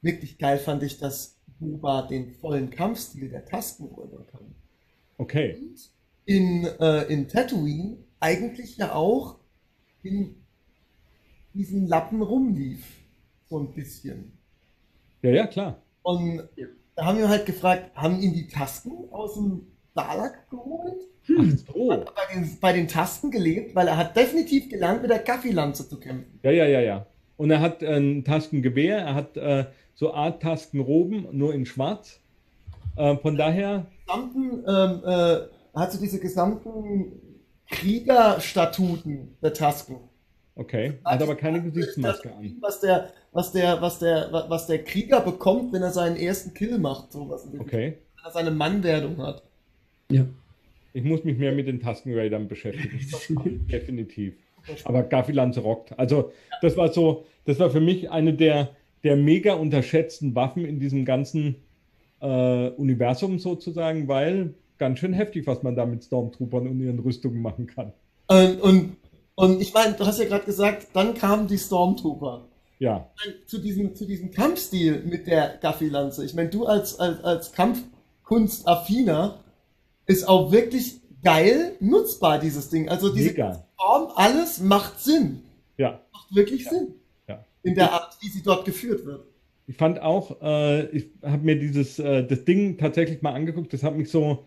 wirklich geil fand ich, dass Buba den vollen Kampfstil der Tastenräuber kann. Okay. Und in, äh, in Tatooine eigentlich ja auch in diesen Lappen rumlief. So ein bisschen. Ja, ja, klar. Und da haben wir halt gefragt, haben ihn die Tasten aus dem Dalak geholt? Hm. Ach so. Hat bei den, bei den Tasten gelebt, weil er hat definitiv gelernt, mit der Gaffilanze zu kämpfen. Ja, ja, ja, ja. Und er hat ein Tastengewehr, er hat äh, so Art Tastenroben, nur in schwarz. Äh, von daher. Gesamten, ähm, äh, hat so diese gesamten Kriegerstatuten der Tasken. Okay, hat aber keine Gesichtsmaske an. Was der, was der, was der, was der Krieger bekommt, wenn er seinen ersten Kill macht, sowas. Okay. Wenn er seine Mannwerdung hat. Ja. Ich muss mich mehr mit den Tastenraidern beschäftigen. (laughs) Definitiv. Aber Gaffilanz rockt. Also, das war so, das war für mich eine der, der mega unterschätzten Waffen in diesem ganzen äh, Universum sozusagen, weil ganz schön heftig, was man da mit Stormtroopern und ihren Rüstungen machen kann. Und, und und ich meine, du hast ja gerade gesagt, dann kamen die Stormtrooper. Ja. Zu diesem, zu diesem Kampfstil mit der Gaffi-Lanze. Ich meine, du als, als, als Kampfkunstaffiner ist auch wirklich geil nutzbar, dieses Ding. Also diese Mega. Form, alles macht Sinn. Ja. Macht wirklich ja. Sinn. Ja. In der Art, wie sie dort geführt wird. Ich fand auch, äh, ich habe mir dieses äh, das Ding tatsächlich mal angeguckt. Das hat mich so,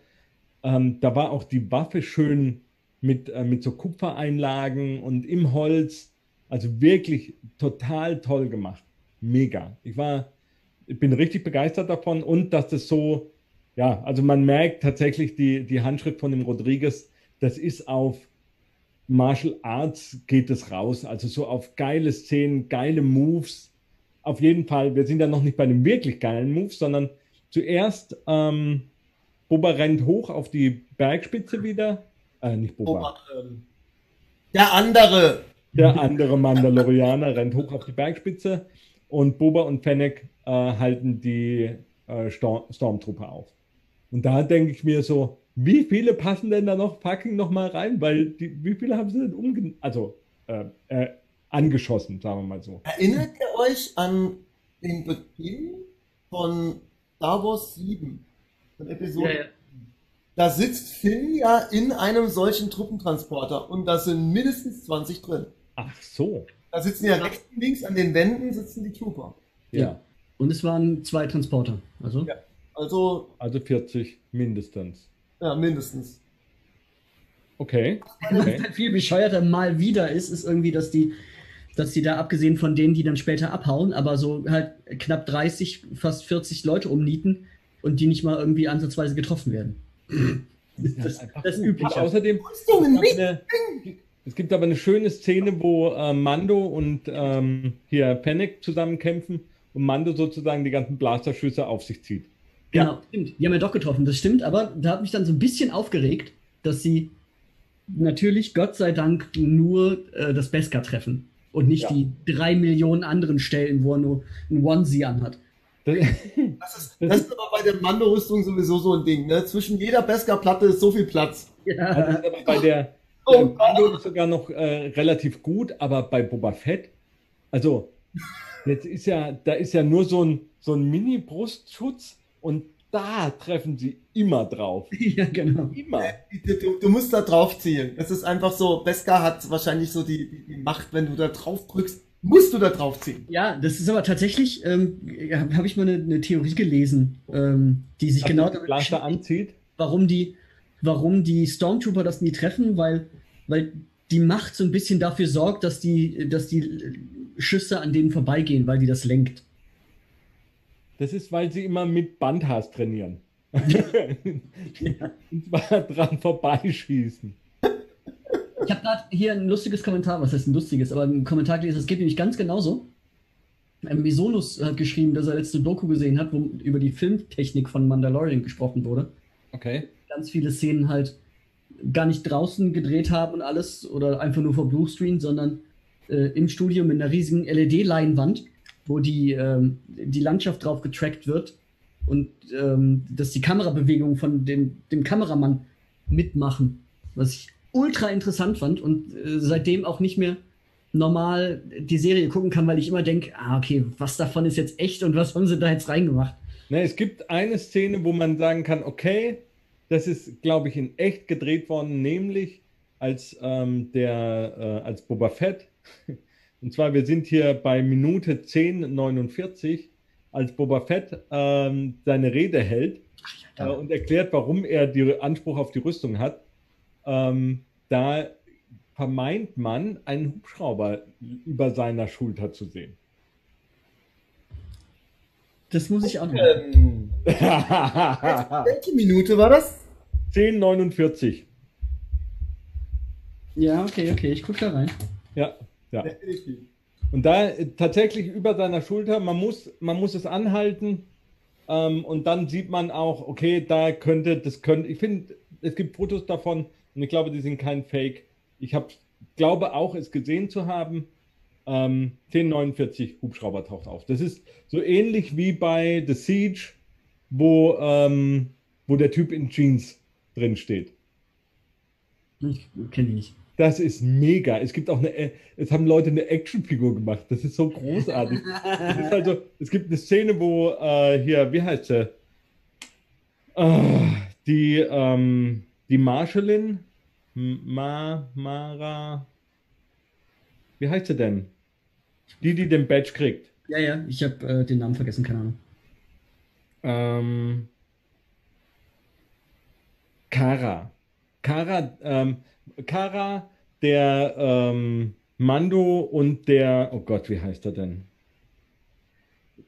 ähm, da war auch die Waffe schön mit, äh, mit so Kupfereinlagen und im Holz. Also wirklich total toll gemacht. Mega. Ich war, ich bin richtig begeistert davon und dass das so, ja, also man merkt tatsächlich die, die Handschrift von dem Rodriguez, das ist auf Martial Arts geht es raus, also so auf geile Szenen, geile Moves. Auf jeden Fall, wir sind ja noch nicht bei den wirklich geilen Moves, sondern zuerst ähm, Boba rennt hoch auf die Bergspitze wieder, äh, nicht Boba. Boba ähm, der andere. Der andere Mandalorianer rennt hoch auf die Bergspitze und Boba und Fennec äh, halten die äh, Storm Stormtrooper auf. Und da denke ich mir so, wie viele passen denn da noch fucking noch mal rein? Weil die, wie viele haben sie denn umge also äh, äh, angeschossen, sagen wir mal so. Erinnert ihr euch an den Beginn von Star Wars 7? Von Episode ja, ja. Da sitzt Finn ja in einem solchen Truppentransporter und da sind mindestens 20 drin. Ach so. Da sitzen ja rechts und links an den Wänden sitzen die Trooper. Ja. ja. Und es waren zwei Transporter. Also? Ja. Also, also 40 mindestens. Ja, mindestens. Okay. okay. Was halt viel bescheuerter mal wieder ist, ist irgendwie, dass die, dass die da abgesehen von denen, die dann später abhauen, aber so halt knapp 30, fast 40 Leute umnieten und die nicht mal irgendwie ansatzweise getroffen werden. Das, das, das ist üblich. Außerdem, eine, es gibt aber eine schöne Szene, wo äh, Mando und ähm, hier Panic zusammenkämpfen und Mando sozusagen die ganzen Blasterschüsse auf sich zieht. Genau, ja. stimmt. Die haben ja doch getroffen, das stimmt, aber da hat mich dann so ein bisschen aufgeregt, dass sie natürlich, Gott sei Dank, nur äh, das Beskar treffen und nicht ja. die drei Millionen anderen Stellen, wo er nur ein Onesie anhat. (laughs) Das ist, das ist aber bei der Mando-Rüstung sowieso so ein Ding. Ne? Zwischen jeder Beskar-Platte ist so viel Platz. Ja. Also bei der, oh, Mando ist sogar noch äh, relativ gut, aber bei Boba Fett, also jetzt ist ja, da ist ja nur so ein, so ein Mini-Brustschutz und da treffen sie immer drauf. (laughs) Ja, genau. Immer. Du, du, musst da drauf zielen. Es ist einfach so, Beskar hat wahrscheinlich so die, die Macht, wenn du da drauf drückst, musst du da drauf ziehen. Ja, das ist aber tatsächlich, ähm, habe ich mal eine, eine, Theorie gelesen, ähm, die sich Dass genau damit anzieht. Warum die, warum die Stormtrooper das nie treffen, weil, weil die Macht so ein bisschen dafür sorgt, dass die, dass die Schüsse an denen vorbeigehen, weil die das lenkt. Das ist, weil sie immer mit Bandhass trainieren. (laughs) ja. (laughs) Und zwar dran vorbeischießen. Ich habe gerade hier ein lustiges Kommentar, was heißt ein lustiges, aber ein Kommentar gelesen, es geht nämlich ganz genauso. Misonus hat geschrieben, dass er letzte Doku gesehen hat, wo über die Filmtechnik von Mandalorian gesprochen wurde. Okay. Ganz viele Szenen halt gar nicht draußen gedreht haben und alles oder einfach nur vor Bluescreen, sondern äh, im Studio mit einer riesigen LED-Leinwand, wo die, ähm, die Landschaft drauf getrackt wird und ähm, dass die Kamerabewegungen von dem, dem Kameramann mitmachen, was ich ultra interessant fand und äh, seitdem auch nicht mehr normal die Serie gucken kann, weil ich immer denke, ah, okay, was davon ist jetzt echt und was haben sie da jetzt reingemacht? Na, es gibt eine Szene, wo man sagen kann, okay, das ist, glaube ich, in echt gedreht worden, nämlich als ähm, der, äh, als Boba Fett. (laughs) Und zwar, wir sind hier bei Minute 10,49, als Boba Fett ähm, seine Rede hält äh, und erklärt, warum er den Anspruch auf die Rüstung hat. Ähm, da vermeint man, einen Hubschrauber über seiner Schulter zu sehen. Das muss ich auch noch. Ähm, (laughs) welche Minute war das? 10,49. Ja, okay, okay, ich gucke da rein. Ja, ja. Und da äh, tatsächlich über seiner Schulter, man muss, man muss es anhalten ähm, und dann sieht man auch, okay, da könnte, das könnte, ich finde, es gibt Fotos davon und ich glaube, die sind kein Fake. Ich hab, glaube auch, es gesehen zu haben. Ähm, 1049 Hubschrauber taucht auf. Das ist so ähnlich wie bei The Siege, wo, ähm, wo der Typ in Jeans drin steht. Ich kenne die nicht. Das ist mega. Es gibt auch eine, es haben Leute eine Actionfigur gemacht. Das ist so großartig. ist also, es gibt eine Szene, wo äh, hier, wie heißt sie? Äh, die, ähm, die Marshallin, Ma, Mara, wie heißt sie denn? Die, die den Badge kriegt. Ja, ja, ich habe äh, den Namen vergessen, keine Ahnung. Ähm, Kara. Kara, ähm, Kara, der ähm, Mando und der, oh Gott, wie heißt er denn?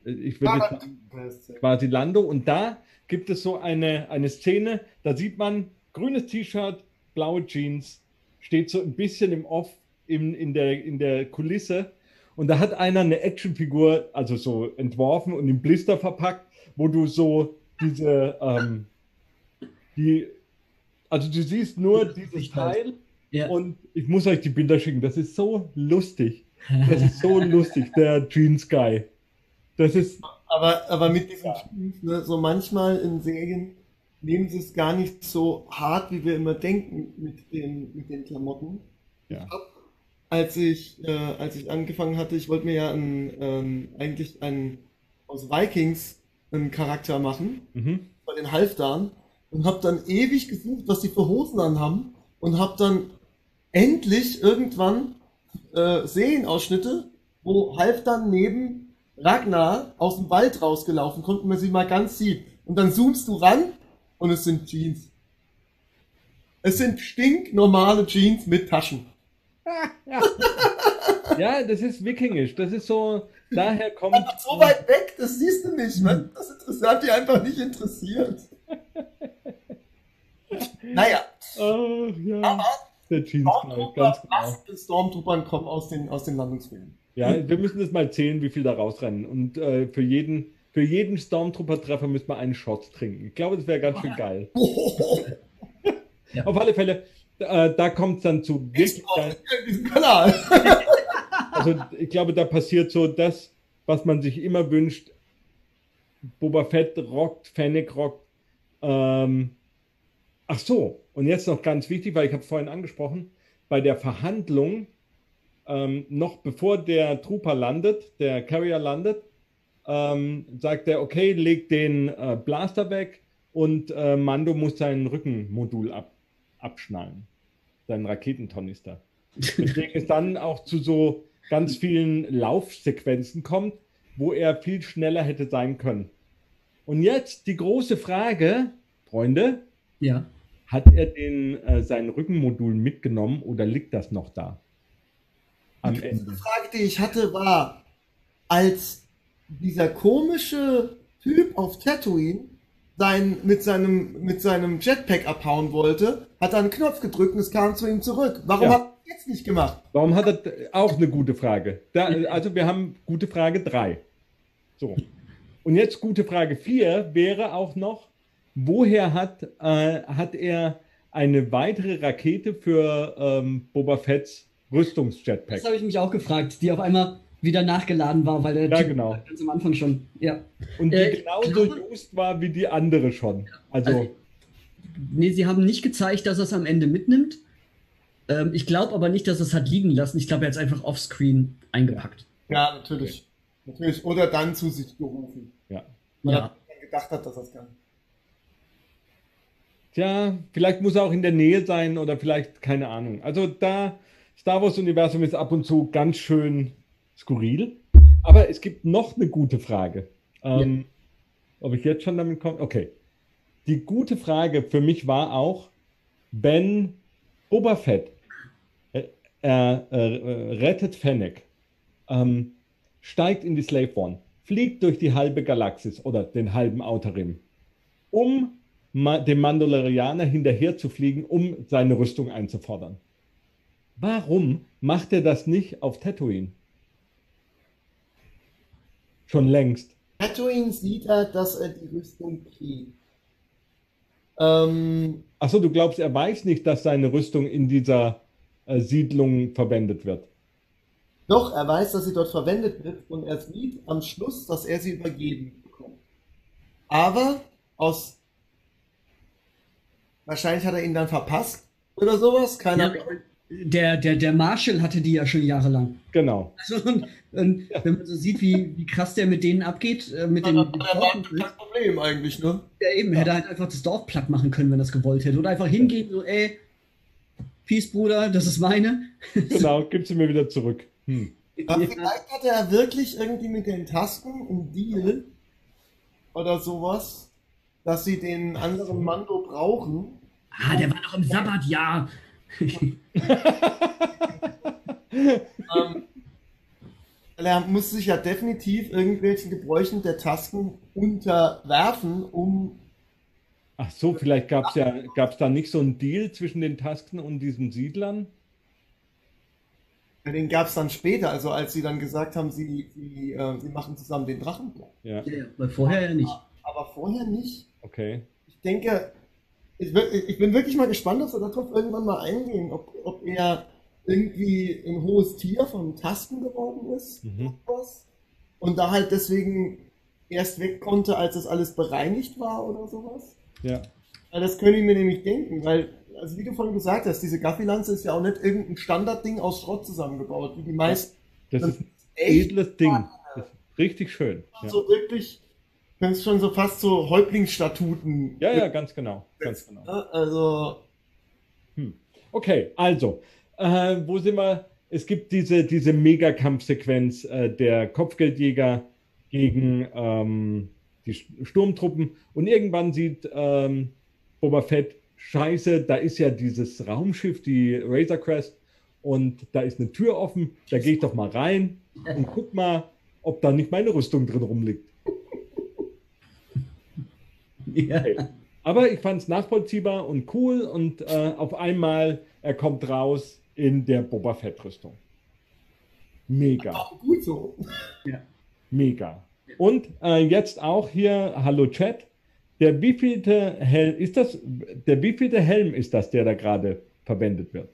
Ich würde jetzt quasi Lando und da gibt es so eine, eine Szene, da sieht man grünes T-Shirt, blaue Jeans, steht so ein bisschen im Off in, in, der, in der Kulisse und da hat einer eine Actionfigur, also so entworfen und im Blister verpackt, wo du so diese, ähm, die, also du siehst nur dieses Teil ja. und ich muss euch die Bilder schicken. Das ist so lustig. Das ist so lustig, der Jeans Guy. Das ist. Aber, aber mit diesen Jeans, ne, so manchmal in Serien nehmen sie es gar nicht so hart, wie wir immer denken mit den, mit den Klamotten. Ja. Als ich, äh, als ich angefangen hatte, ich wollte mir ja einen, ähm, eigentlich einen aus Vikings einen Charakter machen, mhm. bei den Halfdan und habe dann ewig gesucht, was die für Hosen anhaben und habe dann endlich irgendwann äh, Serienausschnitte, wo Halfdan neben Ragnar aus dem Wald rausgelaufen kommt und man sie mal ganz sieht. Und dann zoomst du ran und es sind Jeans. Es sind stinknormale Jeans mit Taschen. (laughs) ja, das ist wikingisch. Das ist so, daher kommt. Aber so weit weg, das siehst du nicht. Man. Das, das hat dich einfach nicht interessiert. naja. Oh, ja. Aber der Stormtrooper, ganz genau. Stormtroopern kommen aus den, aus den Landungsfilmen. Ja, wir müssen das mal zählen, wie viel da rausrennen. Und äh, für jeden, für jeden Stormtrooper-Treffer müssen wir einen Shot trinken. Ich glaube, das wäre ganz schön geil. (laughs) ja. Auf alle Fälle, äh, da kommt es dann zu wirklich. Kanal. (laughs) (laughs) also ich glaube, da passiert so das, was man sich immer wünscht. Boba Fett rockt, Fennec rockt. Ähm, ach so, und jetzt noch ganz wichtig, weil ich habe vorhin angesprochen, bei der Verhandlung, ähm, noch bevor der Trooper landet, der Carrier landet, ähm, sagt er, okay, leg den äh, Blaster weg und äh, Mando muss sein Rückenmodul ab abschnallen. Sein Raketentornister. Deswegen es dann auch zu so ganz vielen Laufsequenzen kommt, wo er viel schneller hätte sein können. Und jetzt die große Frage, Freunde. Ja. Hat er den, äh, sein Rückenmodul mitgenommen oder liegt das noch da? Am die Ende. Frage, die ich hatte, war, als dieser komische Typ auf Tatooine sein, mit, seinem, mit seinem Jetpack abhauen wollte, hat er einen Knopf gedrückt und es kam zu ihm zurück. Warum ja. hat er das jetzt nicht gemacht? Warum hat er auch eine gute Frage? Da, also wir haben gute Frage 3. So. Und jetzt gute Frage 4 wäre auch noch, woher hat, äh, hat er eine weitere Rakete für ähm, Boba Fett's Rüstungsjetpack? Das habe ich mich auch gefragt, die auf einmal wieder nachgeladen war, weil der ja, typ genau. ganz am Anfang schon, ja. Und die äh, genauso just war wie die andere schon. Also, also, nee, sie haben nicht gezeigt, dass er es am Ende mitnimmt. Ähm, ich glaube aber nicht, dass er es hat liegen lassen. Ich glaube, er hat es einfach offscreen eingepackt. Ja, natürlich. Okay. Natürlich. Oder dann zu sich gerufen. Ja. Weil ja. er gedacht hat, dass er es kann. Tja, vielleicht muss er auch in der Nähe sein oder vielleicht, keine Ahnung. Also da, Star Wars-Universum ist ab und zu ganz schön skurril. Aber es gibt noch eine gute Frage. Ähm, ja. Ob ich jetzt schon damit komme? Okay. Die gute Frage für mich war auch, wenn Boba Fett äh, äh, äh, rettet Fennec, ähm, steigt in die Slave One, fliegt durch die halbe Galaxis oder den halben Outer Rim, um ma dem Mandalorianer hinterher zu fliegen, um seine Rüstung einzufordern. Warum macht er das nicht auf Tatooine? Schon längst. Tatooine sieht er, dass er die Rüstung kriegt. Ähm, Achso, du glaubst, er weiß nicht, dass seine Rüstung in dieser äh, Siedlung verwendet wird? Doch, er weiß, dass sie dort verwendet wird und er sieht am Schluss, dass er sie übergeben bekommt. Aber aus. Wahrscheinlich hat er ihn dann verpasst oder sowas, keine Ahnung. Ja, der, der, der Marshall hatte die ja schon jahrelang. Genau. Also, und, und ja. wenn man so sieht, wie, wie krass der mit denen abgeht, äh, mit ja, den. Das Problem eigentlich, ne? Ja, eben, ja. hätte halt einfach das Dorf platt machen können, wenn er es gewollt hätte. Oder einfach hingehen, so, ey, Peace, Bruder, das ist meine. (laughs) Genau, gib sie mir wieder zurück. Hm. Ja, vielleicht hatte er wirklich irgendwie mit den Tasten einen Deal oder sowas, dass sie den anderen Mando brauchen. Ah, der war doch im Sabbatjahr (laughs) ähm, er muss sich ja definitiv irgendwelchen Gebräuchen der Tasten unterwerfen, um. Ach so, vielleicht gab es ja gab's da nicht so einen Deal zwischen den Tasken und diesen Siedlern? Ja, den gab es dann später, also als sie dann gesagt haben, sie, sie, äh, sie machen zusammen den Drachen. Ja. ja, weil vorher ja nicht. Aber vorher nicht. Okay. Ich denke, ich, ich, bin wirklich mal gespannt, ob wir darauf irgendwann mal eingehen, ob, ob er irgendwie ein hohes Tier von Tasten geworden ist mhm. und da halt deswegen erst weg konnte, als das alles bereinigt war oder sowas. Ja. Weil das könnte ich mir nämlich denken, weil, also wie du vorhin gesagt hast, diese Gaffi-Lanze ist ja auch nicht irgendein Standardding aus Schrott zusammengebaut, wie die meisten. Das, das ist ein edles Ding. richtig schön. Also ja. wirklich das ist schon so fast so Häuptlingsstatuten. Ja, ja, ganz genau. Ganz genau. Also. Hm. Okay, also, äh, wo sind wir? Es gibt diese, diese Megakampfsequenz äh, der Kopfgeldjäger gegen ähm, die Sturmtruppen und irgendwann sieht ähm, Boba Fett, scheiße, da ist ja dieses Raumschiff, die Razor Crest und da ist eine Tür offen, da gehe ich doch mal rein und guck mal, ob da nicht meine Rüstung drin rumliegt. Ja. Okay. Aber ich fand es nachvollziehbar und cool und äh, auf einmal, er kommt raus in der Boba Fett-Rüstung. Mega. Auch gut so. Ja. Mega. Und äh, jetzt auch hier, hallo Chat. Der wievielte Helm ist das? Der wievielte Helm ist das, der da gerade verwendet wird?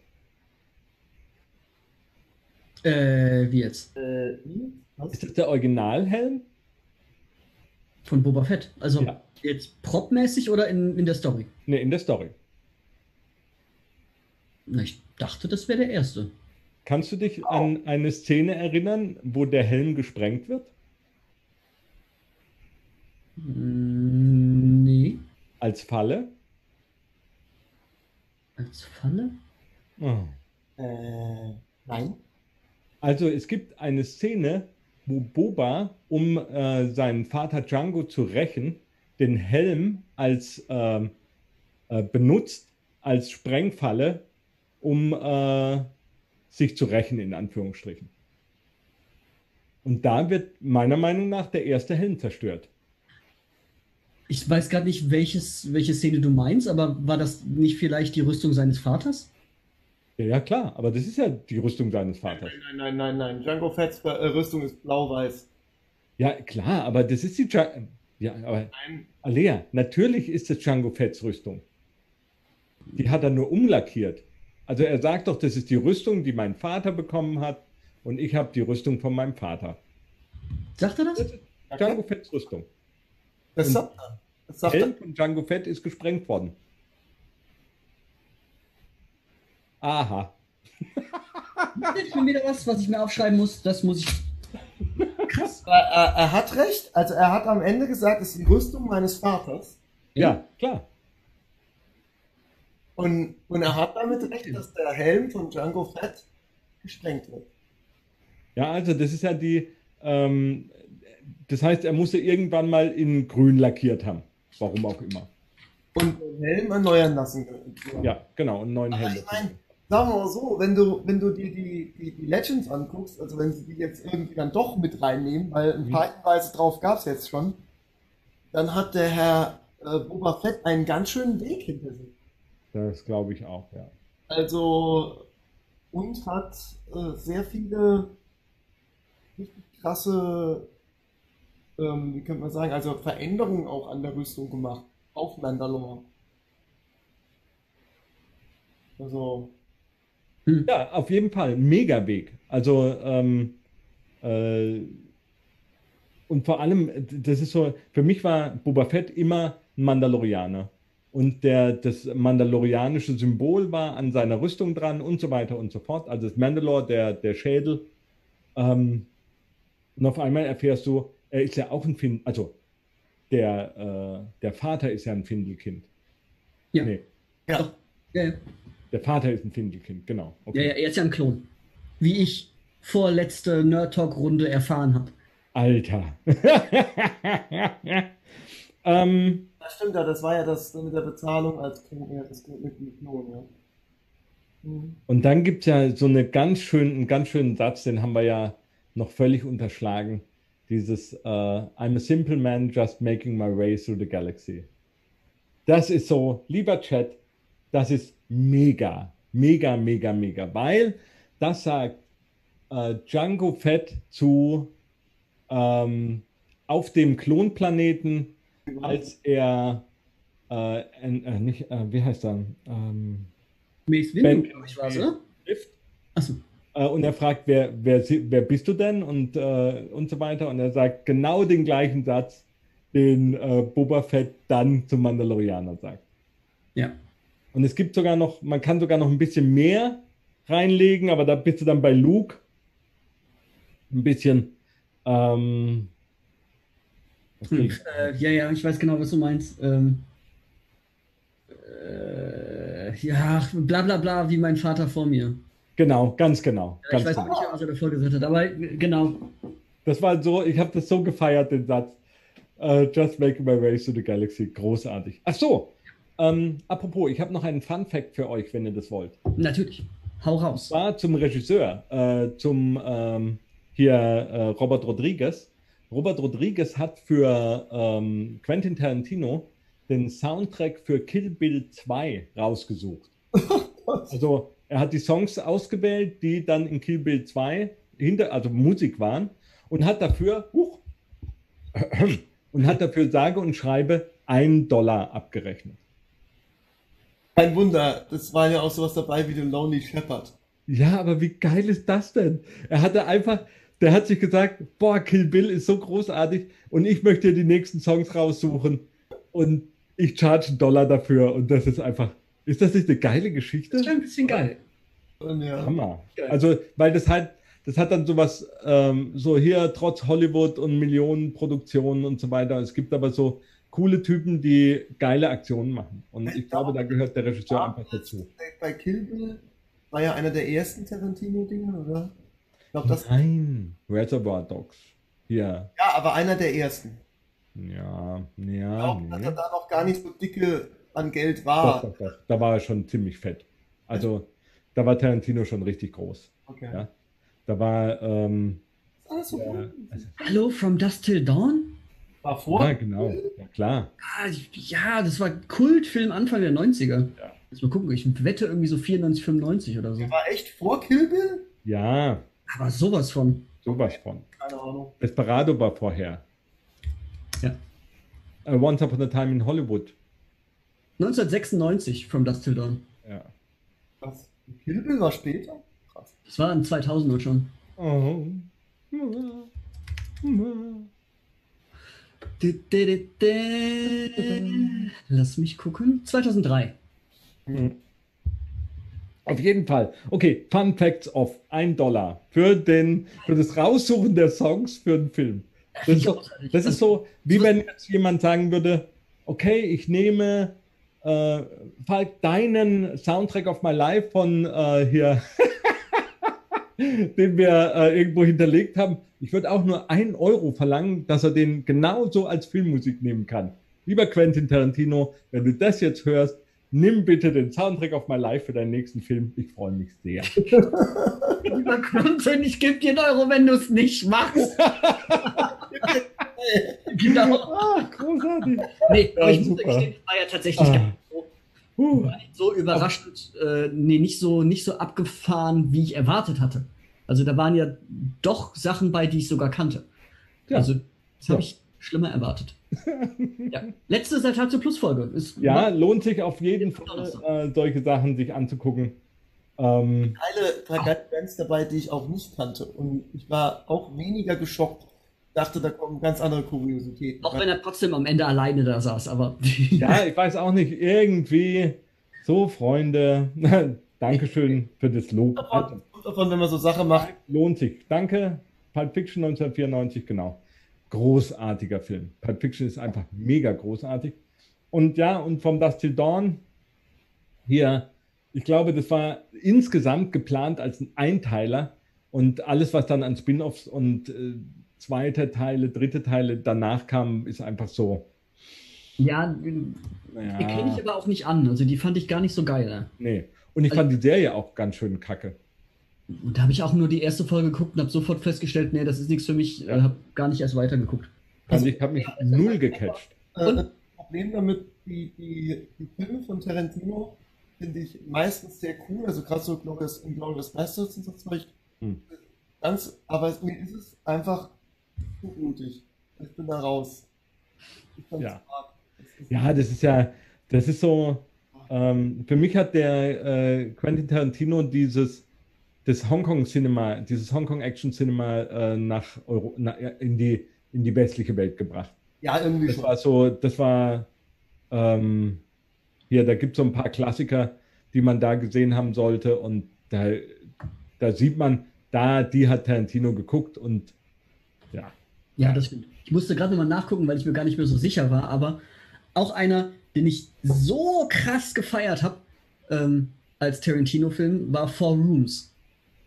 Äh, wie jetzt? Äh, ist das der Originalhelm? Von Boba Fett. Also ja. Jetzt propmäßig oder in, in der Story? Ne, in der Story. Na, ich dachte, das wäre der erste. Kannst du dich oh. an eine Szene erinnern, wo der Helm gesprengt wird? Mm, nee. Als Falle? Als Falle? Oh. Äh, nein. Also es gibt eine Szene, wo Boba, um äh, seinen Vater Django zu rächen, den Helm als äh, äh, benutzt, als Sprengfalle, um äh, sich zu rächen, in Anführungsstrichen. Und da wird meiner Meinung nach der erste Helm zerstört. Ich weiß gerade nicht, welches, welche Szene du meinst, aber war das nicht vielleicht die Rüstung seines Vaters? Ja, ja, klar, aber das ist ja die Rüstung seines Vaters. Nein, nein, nein, nein, nein. Django Fetts äh, Rüstung ist blau-weiß. Ja, klar, aber das ist die. Ja aber. Nein. Alea, natürlich ist das Django Fetts Rüstung. Die hat er nur umlackiert. Also er sagt doch, das ist die Rüstung, die mein Vater bekommen hat und ich habe die Rüstung von meinem Vater. Sagt er das? Das ist Django Fetts Rüstung. Das Und- sagt er. Das sagt er. von Django Fett ist gesprengt worden. Aha. Das ist schon wieder was, was ich mir aufschreiben muss. Das muss ich. Krass. Er, er, er hat recht. Also er hat am Ende gesagt, es ist die Rüstung meines Vaters. Ja, klar. Und, und er hat damit recht, dass der Helm von Django Fett gesprengt wird. Ja, also das ist ja die, ähm, das heißt, er musste irgendwann mal in grün lackiert haben. Warum auch immer. Und den Helm erneuern lassen. Ja, genau, einen neuen Helm. ich meine, sagen wir mal so, wenn du, wenn du dir die, die, die Legends anguckst, also wenn sie die jetzt irgendwie dann doch mit reinnehmen, weil ein paar Hinweise drauf gab es jetzt schon, dann hat der Herr äh, Boba Fett einen ganz schönen Weg hinter sich. Das glaube ich auch, ja. Also, und hat äh, sehr viele richtig krasse, ähm, wie könnte man sagen, also Veränderungen auch an der Rüstung gemacht. Auf Mandalore. Also, Ja, auf jeden Fall, mega Weg. Also, ähm, äh, und vor allem, das ist so, für mich war Boba Fett immer ein Mandalorianer. Und der, das mandalorianische Symbol war an seiner Rüstung dran und so weiter und so fort. Also das Mandalore, der, der Schädel. Ähm, und auf einmal erfährst du, er ist ja auch ein Findel, also der, äh, der Vater ist ja ein Findelkind. Ja. Nee, ja. Ja, ja. Der Vater ist ein Findelkind, genau. ja, ja, er ist ja ein Klon. Wie ich vorletzte Nerd Talk Runde erfahren habe. Alter. (laughs) ähm, Das stimmt ja, das war ja das mit der Bezahlung als Klon, ja, das mit dem Klon, ja. Mhm. und dann gibt es ja so eine ganz schön, einen ganz schönen Satz, den haben wir ja noch völlig unterschlagen. Dieses äh, I'm a simple man just making my way through the galaxy. Das ist so, lieber Chat, das ist mega, mega, mega, mega, weil das sagt äh, Django Fett zu ähm, auf dem Klonplaneten, als er äh, äh, nicht, äh, wie heißt er? Ähm, Mace Windu, glaube ich, war es, oder? Achso. Äh, und er fragt, wer, wer, wer bist du denn? Und, äh, und so weiter. Und er sagt genau den gleichen Satz, den Boba Fett dann zum Mandalorianer sagt. Ja. Und es gibt sogar noch, man kann sogar noch ein bisschen mehr reinlegen, aber da bist du dann bei Luke ein bisschen. Ähm, Hm. Äh, ja, ja, ich weiß genau, was du meinst. Ähm, äh, ja, bla bla bla, wie mein Vater vor mir. Genau, ganz genau. Ja, Ganz ich weiß genau. nicht, was er davor gesagt hat, aber äh, genau. Das war so, ich habe das so gefeiert, den Satz. Äh, just making my way through the galaxy. Großartig. Ach so, ähm, apropos, ich habe noch einen Fun Fact für euch, wenn ihr das wollt. Natürlich. Hau raus. war zum Regisseur, äh, zum ähm, hier äh, Robert Rodriguez. Robert Rodriguez hat für ähm, Quentin Tarantino den Soundtrack für Kill Bill 2 rausgesucht. (laughs) Also er hat die Songs ausgewählt, die dann in Kill Bill 2 hinter, also Musik waren und hat dafür, huch, (clears throat) und hat dafür sage und schreibe einen Dollar abgerechnet. Kein Wunder, das war ja auch sowas dabei wie The Lonely Shepherd. Ja, aber wie geil ist das denn? Er hatte einfach, der hat sich gesagt, boah, Kill Bill ist so großartig und ich möchte dir die nächsten Songs raussuchen und ich charge einen Dollar dafür und das ist einfach, ist das nicht eine geile Geschichte? Das ist schon ein bisschen geil. Ja. Hammer. Geil. Also, weil das halt, das hat dann sowas, ähm, so hier trotz Hollywood und Millionen Produktionen und so weiter. Es gibt aber so coole Typen, die geile Aktionen machen. Und ich glaube, da gehört der Regisseur einfach dazu. Bei Kill Bill war ja einer der ersten Tarantino-Dinge, oder? Ich glaube, das. Nein, Reservoir Dogs. Hier. Ja, aber einer der ersten. Ja, Ich ja. glaube, dass nee. er da noch gar nicht so dicke an Geld war. Doch, doch, doch. Da war er schon ziemlich fett. Also da war Tarantino schon richtig groß. Okay. Ja. Da war, ähm, alles so ja, gut? also, Hallo, From Dust Till Dawn? War vor? ja, genau, ja, klar. Ah, ja, das war Kultfilm Anfang der 90er. Ja. Jetzt mal gucken, ich wette irgendwie so 94, 95 oder so. War echt vor Kill Bill? Ja, Aber sowas von. sowas von. Keine Ahnung. Desperado war vorher. Ja. Äh, Once Upon a Time in Hollywood. 1996 From Dust Till Dawn. Ja. Was? Kill Bill war später? Krass. Das war in 2000 schon. Oh. Lass mich gucken. 2003. Auf jeden Fall. Okay, Fun Facts of 1 Dollar für, den, für das Raussuchen der Songs für einen Film. Das ist, so, das ist so, wie wenn jetzt jemand sagen würde, okay, ich nehme äh, Falk, deinen Soundtrack of My Life von äh, hier, (laughs) den wir äh, irgendwo hinterlegt haben. Ich würde auch nur einen Euro verlangen, dass er den genauso als Filmmusik nehmen kann. Lieber Quentin Tarantino, wenn du das jetzt hörst, nimm bitte den Soundtrack of My Life für deinen nächsten Film. Ich freue mich sehr. (laughs) Lieber Quentin, ich gebe dir einen Euro, wenn du es nicht machst. (laughs) genau. Ah, großartig. Nee, Ja, ich muss super. gestehen, ich war ja tatsächlich Ah. gar nicht so, so überraschend, äh, nee, nicht so, nicht so abgefahren, wie ich erwartet hatte. Also da waren ja doch Sachen bei, die ich sogar kannte. Ja. Also das habe Ja. ich schlimmer erwartet. ja. Letzte Saltatio Plus Folge. Ist Ja, lohnt sich auf jeden Fall, äh, solche Sachen sich anzugucken. Ähm, Teile, drei geile Bands dabei, die ich auch nicht kannte. Und ich war auch weniger geschockt. Dachte, da kommen ganz andere Kuriositäten. Auch wenn er trotzdem am Ende alleine da saß, aber ja, ich weiß auch nicht, irgendwie so, Freunde. (laughs) Dankeschön für das Lob. davon, kommt davon, wenn man so Sachen macht. Lohnt sich. Danke. Pulp Fiction 1994, genau. Großartiger Film. Pulp Fiction ist einfach mega großartig. Und ja, und vom Dust Till Dawn hier, ich glaube, das war insgesamt geplant als ein Einteiler und alles, was dann an Spin-offs und äh, zweite Teile, dritte Teile danach kam, ist einfach so. ja, die kenne ich Ja, aber auch nicht an. Also die fand ich gar nicht so geil. Ne? nee. Und ich fand die Serie auch ganz schön kacke. Und da habe ich auch nur die erste Folge geguckt und habe sofort festgestellt, nee, das ist nichts für mich. Ja. Habe gar nicht erst weitergeguckt. Also ich habe mich null gecatcht. Äh, Und? das Problem damit, die, die, die Filme von Tarantino finde ich meistens sehr cool. Also gerade so Glorious, Inglourious Bastards und so Zeug. Hm. Ganz, aber mir ist es einfach zu blutig. Ich bin da raus. Ich fand's Ja. hart. Das ist- Ja, das ist ja, das ist so, ähm, für mich hat der äh, Quentin Tarantino dieses, das Hongkong-Cinema, dieses Hongkong-Action-Cinema äh, nach Euro, na, in die, in die westliche Welt gebracht. Ja, irgendwie Das schon. war so, das war, ähm, hier, da gibt es so ein paar Klassiker, die man da gesehen haben sollte und da, da sieht man, da, die hat Tarantino geguckt und ja, Ja, das stimmt. Ich musste gerade nochmal nachgucken, weil ich mir gar nicht mehr so sicher war, aber auch einer, den ich so krass gefeiert habe ähm, als Tarantino-Film, war Four Rooms.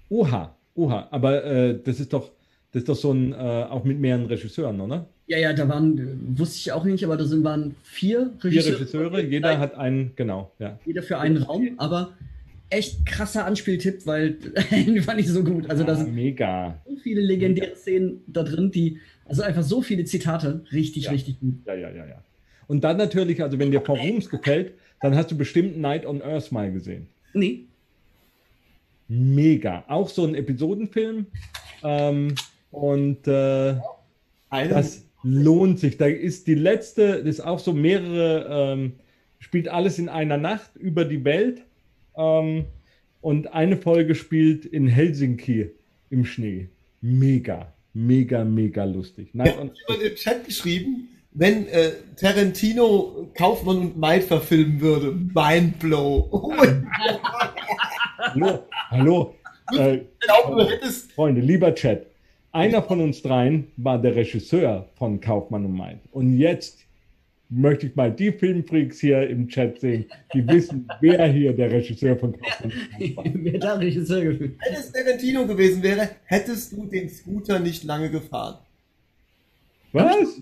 oha, oha, aber äh, das ist doch, das ist doch so ein, äh, auch mit mehreren Regisseuren, oder? Ja, ja, da waren, äh, wusste ich auch nicht, aber da sind, waren vier Vier Regisseure. Regisseure, jeder hat einen, genau, ja. Jeder für einen Raum, aber echt krasser Anspieltipp, weil den fand ich so gut. Also da Ah, sind mega. so viele legendäre Szenen da drin, die, also einfach so viele Zitate, richtig, Ja. richtig gut. Ja, ja, ja, ja. Und dann natürlich, also wenn dir Four Rooms gefällt, dann hast du bestimmt Night on Earth mal gesehen. Nee, Mega. Auch so ein Episodenfilm. Ähm, und äh, das lohnt sich. Da ist die letzte, das ist auch so mehrere, ähm, spielt alles in einer Nacht über die Welt. Ähm, und eine Folge spielt in Helsinki im Schnee. Mega, mega, mega lustig. On hat jemand im Chat geschrieben, wenn äh, Tarantino Kaufmann und Maid verfilmen würde. Mindblow. (laughs) Oh mein Hallo, hallo. Äh, Gott, du hättest. Freunde, lieber Chat, einer von uns dreien war der Regisseur von Kaufmann und Maid. Und jetzt möchte ich mal die Filmfreaks hier im Chat sehen, die wissen, (laughs) wer hier der Regisseur von Kaufmann und Maid war. (laughs) wer da Regisseur gefühlt. Wenn es Tarantino gewesen wäre, hättest du den Scooter nicht lange gefahren. Was?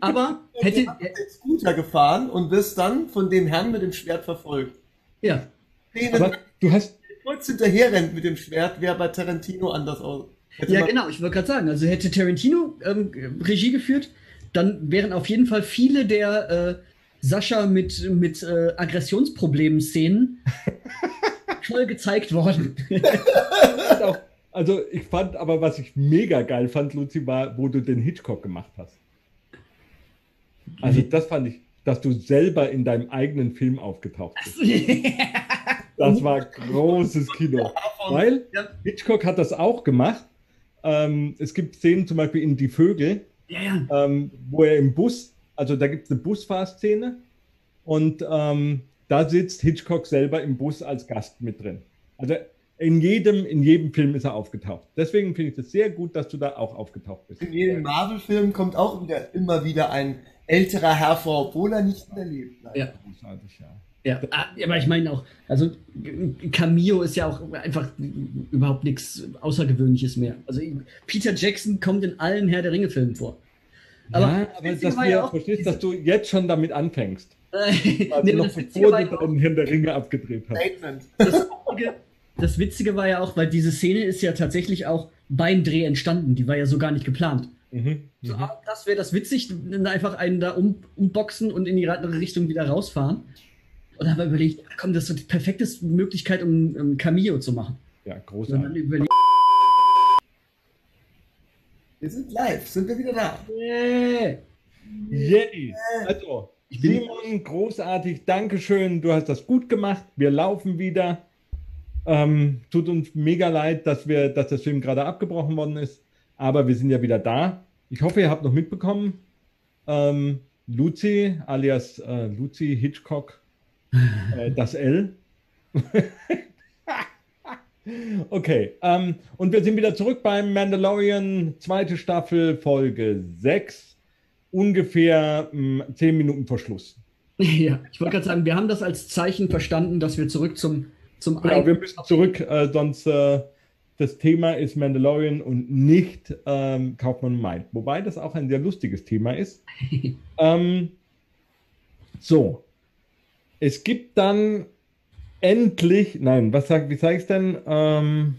Aber Du (laughs) hätte. den Scooter gefahren und wirst dann von dem Herrn mit dem Schwert verfolgt. Ja. Denen Aber du hast, kurz hinterher rennt mit dem Schwert, wäre bei Tarantino anders aus. Hätte Ja, genau, ich wollte gerade sagen, also hätte Tarantino ähm, Regie geführt, dann wären auf jeden Fall viele der äh, Sascha mit, mit äh, Aggressionsproblemen-Szenen toll (laughs) gezeigt worden. (laughs) also ich fand aber, was ich mega geil fand, Luzi, war, wo du den Hitchcock gemacht hast. Also das fand ich, dass du selber in deinem eigenen Film aufgetaucht bist. Das war großes Kino. (laughs) Weil. Hitchcock hat das auch gemacht. Ähm, es gibt Szenen zum Beispiel in Die Vögel, ja, ja. ähm, wo er im Bus, also da gibt es eine Busfahrszene und ähm, da sitzt Hitchcock selber im Bus als Gast mit drin. Also in jedem, in jedem Film ist er aufgetaucht. Deswegen finde ich es sehr gut, dass du da auch aufgetaucht bist. In jedem Marvel-Film kommt auch wieder immer wieder ein älterer Herr vor, obwohl er nicht mehr lebt. Ja. Großartig, ja. Ja, ah, aber ich meine auch, also Cameo ist ja auch einfach überhaupt nichts Außergewöhnliches mehr. Also Peter Jackson kommt in allen Herr der Ringe-Filmen vor. Aber ja, aber dass du ja ja auch verstehst, diese- dass du jetzt schon damit anfängst. (laughs) Also nee, noch das, Witzige bevor du ja auch, deinen Herrn der Ringe abgedreht hast. Statement. das, das Witzige war ja auch, weil diese Szene ist ja tatsächlich auch beim Dreh entstanden. Die war ja so gar nicht geplant. Mhm. So, Mhm. ah, das wäre das witzig, einfach einen da um, umboxen und in die andere Richtung wieder rausfahren. Und dann haben wir überlegt, komm, das ist so die perfekte Möglichkeit, um ein Cameo zu machen. Ja, Und dann großartig. überlegt, Wir sind live, sind wir wieder da. äh, Yay! Also, Ich bin- Simon, großartig, Dankeschön, du hast das gut gemacht. Wir laufen wieder. Ähm, tut uns mega leid, dass, wir, dass der Film gerade abgebrochen worden ist, aber wir sind ja wieder da. Ich hoffe, ihr habt noch mitbekommen. Ähm, Lucy, alias äh, Lucy Hitchcock, äh, (laughs) das L. (laughs) okay, ähm, und wir sind wieder zurück beim Mandalorian, zweite Staffel, Folge 6 ungefähr mh, zehn Minuten vor Schluss. (laughs) ja, ich wollte gerade sagen, wir haben das als Zeichen verstanden, dass wir zurück zum, zum Eig- wir müssen zurück, äh, sonst äh, das Thema ist Mandalorian und nicht ähm, Kaufmann Mind. Wobei das auch ein sehr lustiges Thema ist. (laughs) ähm, so, es gibt dann endlich, nein, was sag, wie sage ich es denn? Ähm,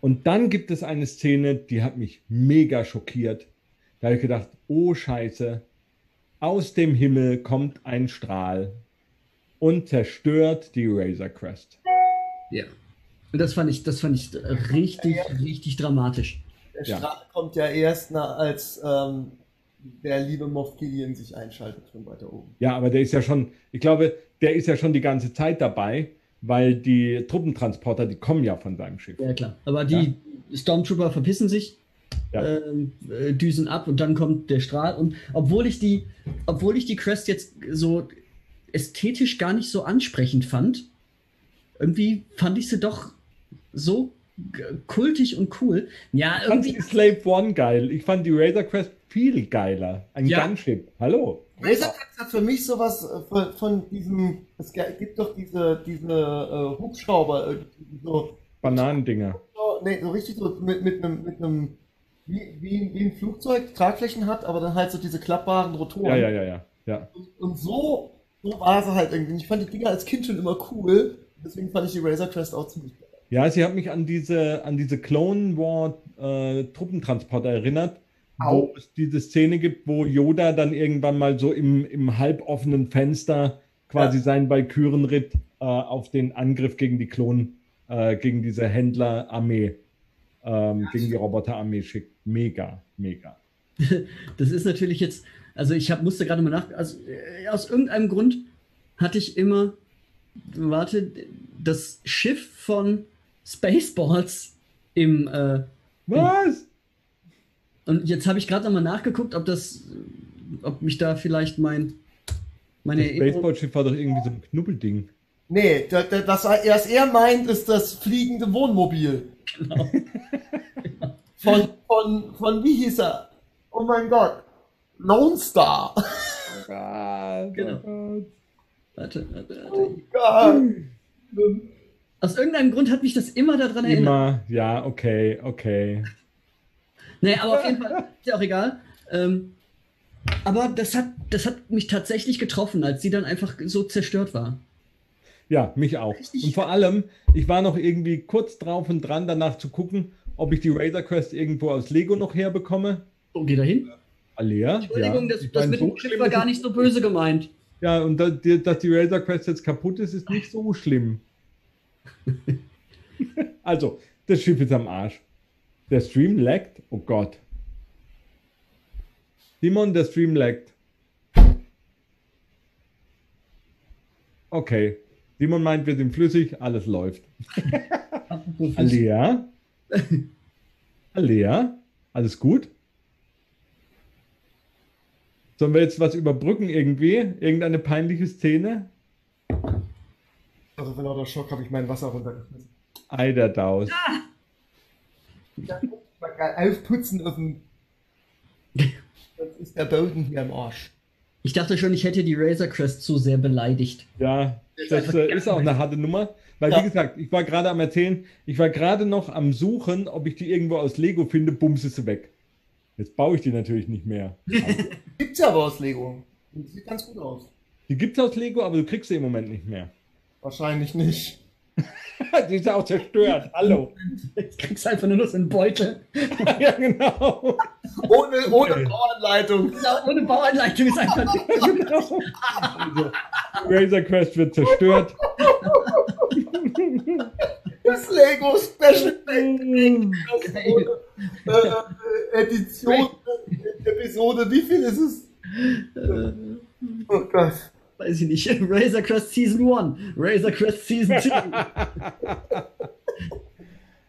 und dann gibt es eine Szene, die hat mich mega schockiert. Da habe ich gedacht, oh Scheiße, aus dem Himmel kommt ein Strahl und zerstört die Razor Crest. Ja. Und das fand ich, das fand ich richtig, richtig dramatisch. Der Ja. Strahl kommt ja erst, na, als ähm, der liebe Moff Gideon sich einschaltet von weiter oben. Ja, aber der ist ja schon, ich glaube, der ist ja schon die ganze Zeit dabei, weil die Truppentransporter, die kommen ja von seinem Schiff. Ja, klar. Aber die Stormtrooper verpissen sich, Ja. ähm, äh, düsen ab und dann kommt der Strahl. Und obwohl ich die, obwohl ich die Crest jetzt so ästhetisch gar nicht so ansprechend fand, irgendwie fand ich sie doch so kultig und cool. Ja, Ich fand irgendwie. die Slave One geil. Ich fand die Razor Crest viel geiler. Ein Ja. Gunship. Hallo. Razor Crest hat für mich sowas äh, von, von diesem, es gibt doch diese, diese äh, Hubschrauber, irgendwie so, Bananendinger. so, nee, so richtig so mit, mit einem, mit einem, wie, wie, wie ein Flugzeug Tragflächen hat, aber dann halt so diese klappbaren Rotoren. Ja, ja, ja, ja. ja. Und, und so, so war sie halt irgendwie. Ich fand die Dinger als Kind schon immer cool, deswegen fand ich die Razor Crest auch ziemlich geil. Ja, sie hat mich an diese, an diese Clone War äh, Truppentransporter erinnert, wo Au. es diese Szene gibt, wo Yoda dann irgendwann mal so im, im halboffenen Fenster quasi Ja. seinen Valkyrenritt äh, auf den Angriff gegen die Klonen, äh, gegen diese Händlerarmee, ähm, gegen die Roboterarmee schickt. Mega, mega. (laughs) Das ist natürlich jetzt, also ich hab, musste gerade mal nach, also äh, aus irgendeinem Grund hatte ich immer, warte, das Schiff von Spaceballs im, äh, Was? und jetzt habe ich gerade nochmal nachgeguckt, ob das, ob mich da vielleicht mein, meine Das Baseballschiff war doch irgendwie so ein Knubbelding. Nee, da, da, das, was er meint, ist das fliegende Wohnmobil. genau. (laughs) Von, von, von, wie hieß er? Oh mein Gott. Lone Star. Genau. Warte, warte, warte. Oh Gott. Aus irgendeinem Grund hat mich das immer daran erinnert. Immer, ja, okay, okay. Nee, aber auf jeden Fall, ist ja auch egal. Ähm, aber das hat, das hat mich tatsächlich getroffen, als sie dann einfach so zerstört war. Ja, mich auch. Und vor allem, ich war noch irgendwie kurz drauf und dran, danach zu gucken, ob ich die Razor Quest irgendwo aus Lego noch herbekomme. Oh, geh da hin. Alea. Entschuldigung, ja. das, das mit so dem Schiff war gar nicht so böse gemeint. Ja, und da, die, dass die Razor Quest jetzt kaputt ist, ist nicht so schlimm. (laughs) also, das Schiff ist am Arsch. Der Stream laggt. Oh Gott. Simon, der Stream laggt. Okay. Simon meint, wir sind flüssig, alles läuft. (laughs) Alea? (laughs) Alea? Alles gut? Sollen wir jetzt was überbrücken irgendwie? Irgendeine peinliche Szene? Also vor lauter Schock habe ich mein Wasser runtergeschmissen. Eiderdaus. Ja, guck mal geil aufputzen auf dem. Das ist der Boden hier im Arsch. Ich dachte schon, ich hätte die Razor Crest zu sehr beleidigt. Ja, das äh, ist auch eine harte Nummer. Weil, Ja. wie gesagt, ich war gerade am Erzählen, ich war gerade noch am Suchen, ob ich die irgendwo aus Lego finde, bums ist sie weg. Jetzt baue ich die natürlich nicht mehr. (laughs) Gibt's ja aber aus Lego. Und sieht ganz gut aus. Die gibt es aus Lego, aber du kriegst sie im Moment nicht mehr. Wahrscheinlich nicht. (laughs) die ist ja auch zerstört. Hallo. Jetzt (laughs) kriegst du einfach nur noch so einen Beutel. ja, genau. Ohne, ohne Okay. Bauanleitung. Ja, ohne Bauanleitung ist einfach genau. Also, Razor Quest wird zerstört. Das Lego Special. (laughs) Pack. Äh, äh, Edition, äh, Episode, wie viel ist es? Oh Gott. weiß ich nicht. (laughs) Razor Crest Season 1, Razor Crest Season 2. (laughs)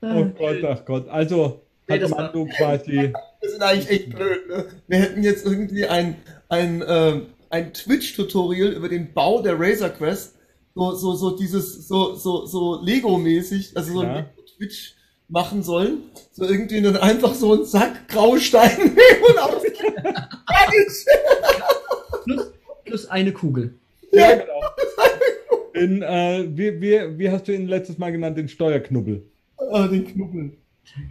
Oh Gott, ach Gott. Also Nee, hat das Mando quasi. Wir sind eigentlich echt blöd, ne? Wir hätten jetzt irgendwie ein, ein, ähm, ein Twitch-Tutorial über den Bau der Razor Quest. So, so, so dieses, so, so, so Lego-mäßig, also so Ja. ein Twitch machen sollen. So irgendwie dann einfach so einen Sack Graustein (laughs) nehmen und aus. Plus, plus eine Kugel. Ja, genau. In, äh, wie, wie, wie hast du ihn letztes Mal genannt? Den Steuerknubbel. Ah, den Knubbel.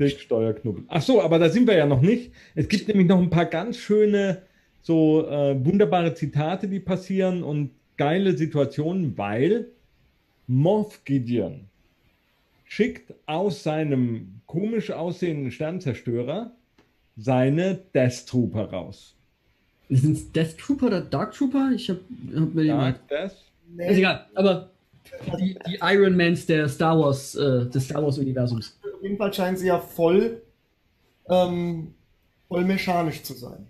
Den Steuerknubbel. Ach so, aber da sind wir ja noch nicht. Es gibt nämlich noch ein paar ganz schöne, so äh, wunderbare Zitate, die passieren und geile Situationen, weil Moff Gideon schickt aus seinem komisch aussehenden Sternzerstörer seine Death Trooper raus. Sind es Death Trooper oder Dark Trooper? Ich hab, hab mir. Dark Death? Ist egal, aber die, die Iron Mans der Star Wars, äh, des Star Wars Universums. Auf jeden Fall scheinen sie ja voll, ähm, voll mechanisch zu sein.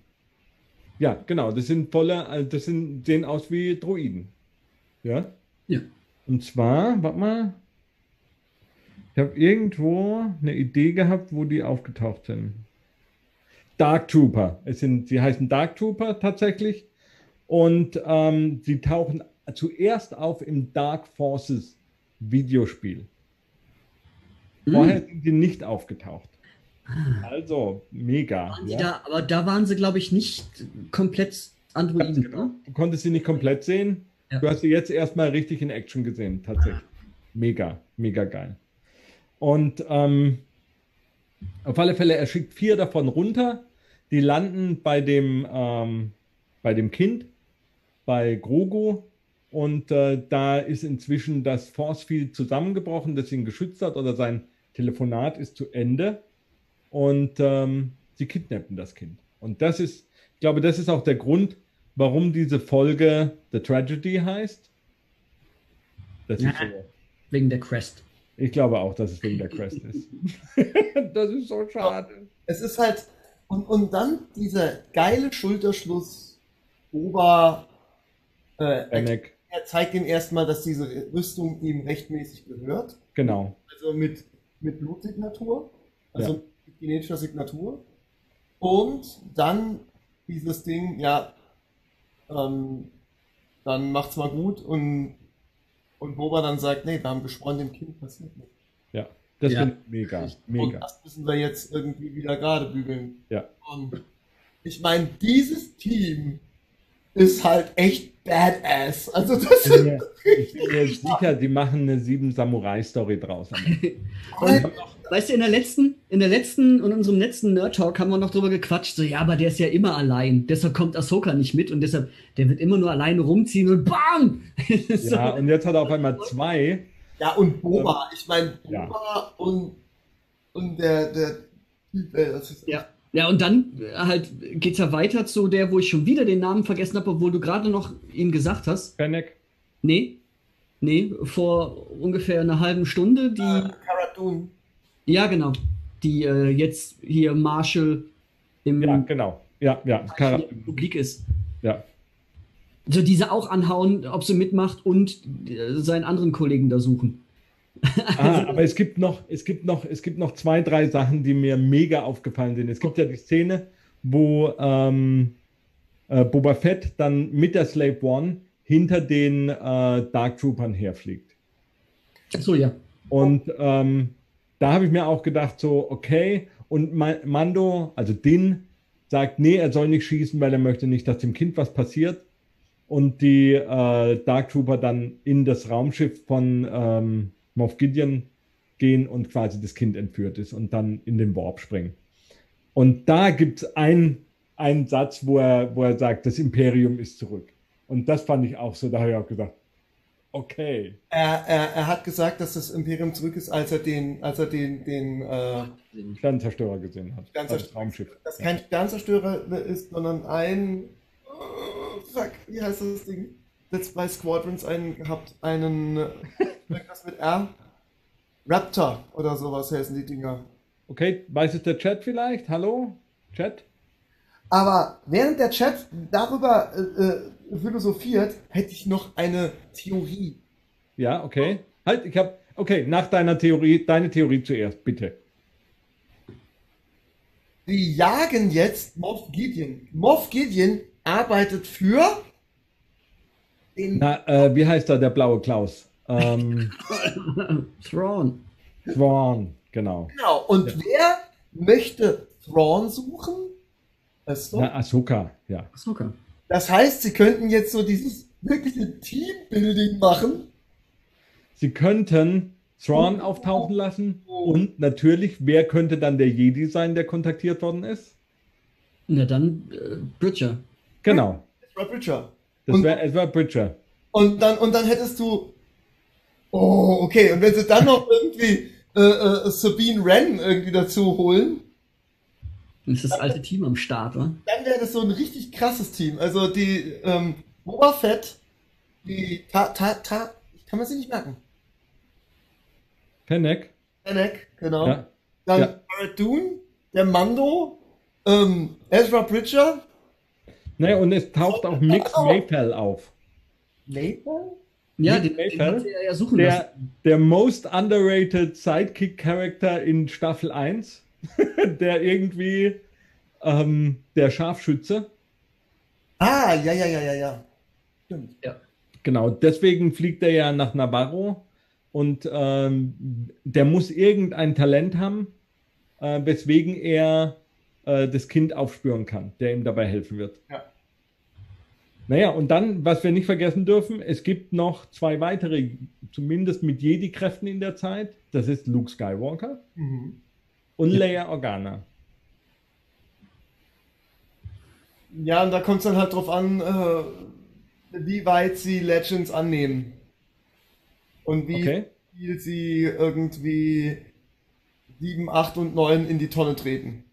Ja, genau. Das sind voller, also das sind, sehen aus wie Droiden. Ja? Ja. Und zwar, warte mal. Ich habe irgendwo eine Idee gehabt, wo die aufgetaucht sind. Dark Trooper. Es sind, sie heißen Dark Trooper tatsächlich. Und ähm, sie tauchen zuerst auf im Dark Forces Videospiel. Vorher sind sie nicht aufgetaucht. Also, mega. Ja. da, aber da waren sie, glaube ich, nicht komplett Androiden. genau. ne? Du konntest sie nicht komplett sehen. Ja. Du hast sie jetzt erstmal richtig in Action gesehen, tatsächlich. Mega, mega geil. Und ähm, auf alle Fälle, er schickt vier davon runter. Die landen bei dem, ähm, bei dem Kind, bei Grogu. Und äh, da ist inzwischen das Force Field zusammengebrochen, das ihn geschützt hat, oder sein Telefonat ist zu Ende. Und ähm, sie kidnappen das Kind. Und das ist, ich glaube, das ist auch der Grund, warum diese Folge The Tragedy heißt. Das Ja. ist so. Wegen der Crest. Ich glaube auch, dass es wegen der Crest ist. (laughs) das ist so schade. Es ist halt, und, und dann dieser geile Schulterschluss Ober, äh, er, er zeigt ihm erstmal, dass diese Rüstung ihm rechtmäßig gehört. genau. Also mit, mit Blutsignatur, also Ja. Mit genetischer Signatur. Und dann dieses Ding, ja, ähm, dann macht's mal gut und, und Boba dann sagt, nee, wir haben geschworen, dem Kind passiert nichts. Ja, das Ja. finde ich mega, Und mega. das müssen wir jetzt irgendwie wieder gerade bügeln. Ja. Und ich meine, dieses Team ist halt echt badass. Also das Ich bin ist mir, ich bin mir sicher, die machen eine sieben Samurai-Story draus. (laughs) Und, weißt du, in der letzten, in der letzten und unserem letzten Nerd Talk haben wir noch drüber gequatscht, so, ja, aber der ist ja immer allein. Deshalb kommt Ahsoka nicht mit und deshalb, der wird immer nur alleine rumziehen und BAM! (laughs) so, Ja, und jetzt hat er auf einmal zwei. ja und Boba. Ich meine Boba Ja. und und der der Typ, ey, das ist ja. Ja, und dann äh, halt geht's ja weiter zu der, wo ich schon wieder den Namen vergessen habe, obwohl du gerade noch ihn gesagt hast. Fennec. Nee, nee, vor ungefähr einer halben Stunde, die, äh, Cara Dune. ja, genau, die äh, jetzt hier Marshall im Ja, genau. Ja, ja. Kara, Republik ist. ja. So diese auch anhauen, ob sie mitmacht und äh, seinen anderen Kollegen da suchen. Ah, aber es gibt noch, es gibt noch, es gibt noch zwei, drei Sachen, die mir mega aufgefallen sind. Es gibt ja die Szene, wo ähm, äh, Boba Fett dann mit der Slave One hinter den äh, Dark Troopern herfliegt. Achso, ja. Und ähm, da habe ich mir auch gedacht, so, okay, und Ma Mando, also Din, sagt, nee, er soll nicht schießen, weil er möchte nicht, dass dem Kind was passiert. Und die äh, Dark Trooper dann in das Raumschiff von ähm, Moff Gideon gehen und quasi das Kind entführt ist und dann in den Warp springen. Und da gibt es ein, einen Satz, wo er, wo er sagt, das Imperium ist zurück. Und das fand ich auch so, da habe ich auch gesagt, okay. Er, er, er hat gesagt, dass das Imperium zurück ist, als er den, als er den, den, äh, Sternzerstörer gesehen hat. Sternzerstörer. Als Raumschiff. das kein Sternzerstörer ist, sondern ein, oh, fuck, wie heißt das Ding? Jetzt bei Squadrons einen gehabt, einen, äh, irgendwas mit R? Raptor oder sowas heißen die Dinger. Okay, weiß es der Chat vielleicht? Hallo? Chat? Aber während der Chat darüber äh, äh, philosophiert, hätte ich noch eine Theorie. Ja, okay. Halt, ich habe. Okay, nach deiner Theorie, deine Theorie zuerst, bitte. Die jagen jetzt Moff Gideon. Moff Gideon arbeitet für den Na, äh, wie heißt er, der blaue Klaus? Ähm, (laughs) Thrawn. Thrawn, genau. Genau. Und wer möchte Thrawn suchen? Weißt du? Na, Ahsoka, ja. Ahsoka. Das heißt, sie könnten jetzt so dieses wirkliche Teambuilding machen. Sie könnten Thrawn auftauchen lassen und natürlich, wer könnte dann der Jedi sein, der kontaktiert worden ist? Na dann, äh, Bridger. Genau, Ezra Bridger. Das Und- wäre Ezra Bridger. Und dann, und dann hättest du. Oh, okay. Und wenn sie dann noch irgendwie äh, äh, Sabine Wren irgendwie dazu holen, Dann ist das alte Team am Start, wa? dann wäre das so ein richtig krasses Team. Also die ähm, Boba Fett, die Ta Ta Ta, ich kann man sie nicht merken. Fennec? Fennec, genau. Ja. Dann Ja. Cara Dune, der Mando, ähm, Ezra Bridger, Naja, und es taucht auch Mix Maypel auf. Maple? Ja, Nick den, sie ja suchen Der, lassen. der most underrated Sidekick-Character in Staffel 1, (laughs) der irgendwie ähm, der Scharfschütze. Ah, ja, ja, ja, ja, ja. Stimmt. Genau, deswegen fliegt er ja nach Navarro und ähm, der muss irgendein Talent haben, äh, weswegen er äh, das Kind aufspüren kann, der ihm dabei helfen wird. Ja. Naja, und dann, was wir nicht vergessen dürfen, es gibt noch zwei weitere, zumindest mit Jedi-Kräften in der Zeit. Das ist Luke Skywalker Mhm. und Leia Organa. Ja, und da kommt es dann halt drauf an, äh, wie weit sie Legends annehmen. Und wie Okay. viel sie irgendwie 7, 8 und 9 in die Tonne treten.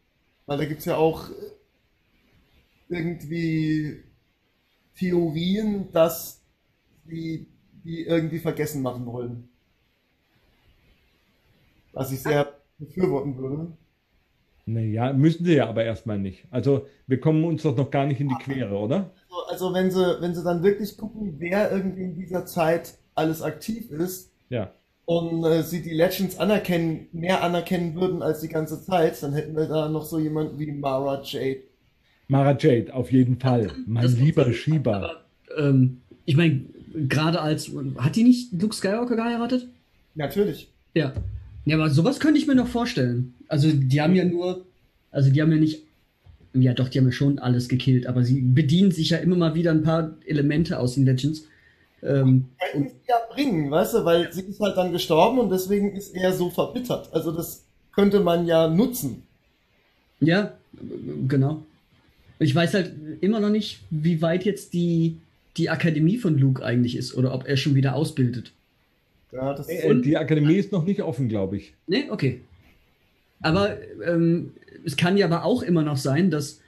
Weil da gibt es ja auch irgendwie Theorien, dass sie die irgendwie vergessen machen wollen. Was ich sehr befürworten würde. Naja, müssen sie ja aber erstmal nicht. Also, wir kommen uns doch noch gar nicht in die Quere, oder? Also, also wenn sie, wenn sie dann wirklich gucken, wer irgendwie in dieser Zeit alles aktiv ist Ja. Und äh, sie die Legends anerkennen, mehr anerkennen würden als die ganze Zeit, dann hätten wir da noch so jemanden wie Mara Jade. Mara Jade, auf jeden Fall. Mein Das- lieber Schieber. Aber, ähm, ich meine, gerade als. Hat die nicht Luke Skywalker geheiratet? Natürlich. Ja. Ja, aber sowas könnte ich mir noch vorstellen. Also, die haben ja nur. Also, die haben ja nicht Ja, doch, die haben ja schon alles gekillt, aber sie bedienen sich ja immer mal wieder ein paar Elemente aus den Legends. Ähm, Könnten sie ja bringen, weißt du, weil sie ist halt dann gestorben und deswegen ist er so verbittert. Also das könnte man ja nutzen. Ja, genau. Ich weiß halt immer noch nicht, wie weit jetzt die, die Akademie von Luke eigentlich ist oder ob er schon wieder ausbildet. Ja, das äh, die Akademie ist noch nicht offen, glaube ich. Nee, okay. Aber ähm, es kann ja aber auch immer noch sein, dass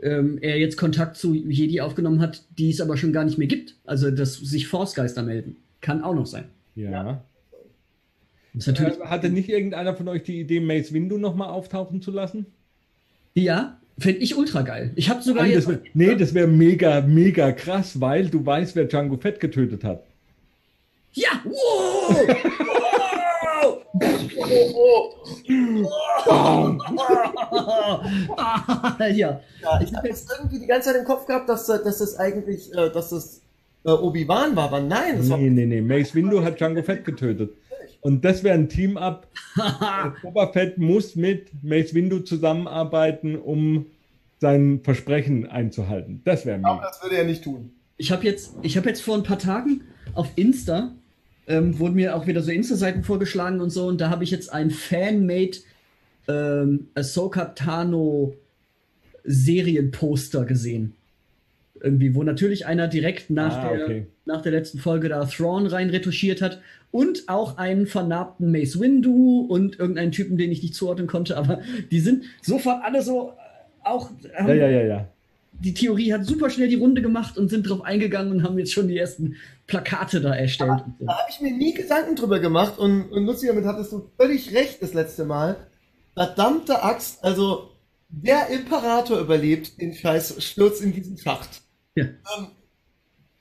ähm, er jetzt Kontakt zu Jedi aufgenommen hat, die es aber schon gar nicht mehr gibt. Also, dass sich Force-Geister melden. Kann auch noch sein. Ja. Natürlich äh, hatte nicht irgendeiner von euch die Idee, Mace Windu nochmal auftauchen zu lassen? Ja, Fände ich ultra geil. Ich habe sogar. Nein, das wär, nee, das wäre mega, mega krass, weil du weißt, wer Django Fett getötet hat. Ja! Wow! (laughs) ja. ja, ich habe jetzt irgendwie die ganze Zeit im Kopf gehabt, dass, dass das eigentlich, äh, dass das äh, Obi-Wan war, aber nein, das nee, war. Nee, nee, Mace Windu hat Django Fett getötet. Und das wäre ein Team-Up. (laughs) Boba Fett muss mit Mace Windu zusammenarbeiten, um sein Versprechen einzuhalten. Das wäre mir. Aber das würde er nicht tun. Ich habe jetzt, hab jetzt vor ein paar Tagen auf Insta ähm, wurden mir auch wieder so Insta-Seiten vorgeschlagen und so. Und da habe ich jetzt ein Fan-made ähm, Ahsoka Tano Serienposter gesehen. Irgendwie, wo natürlich einer direkt nach, ah, der, okay. nach der letzten Folge da Thrawn rein retuschiert hat und auch einen vernarbten Mace Windu und irgendeinen Typen, den ich nicht zuordnen konnte, aber die sind sofort alle so äh, auch. Ähm, ja, ja, ja, ja die Theorie hat super schnell die Runde gemacht und sind drauf eingegangen und haben jetzt schon die ersten Plakate da erstellt. Da, da habe ich mir nie Gedanken drüber gemacht und, und Lucy, damit hattest du völlig recht das letzte Mal. Verdammte Axt, also der Imperator überlebt den scheiß Sturz in diesen Schacht. Ja. Ähm,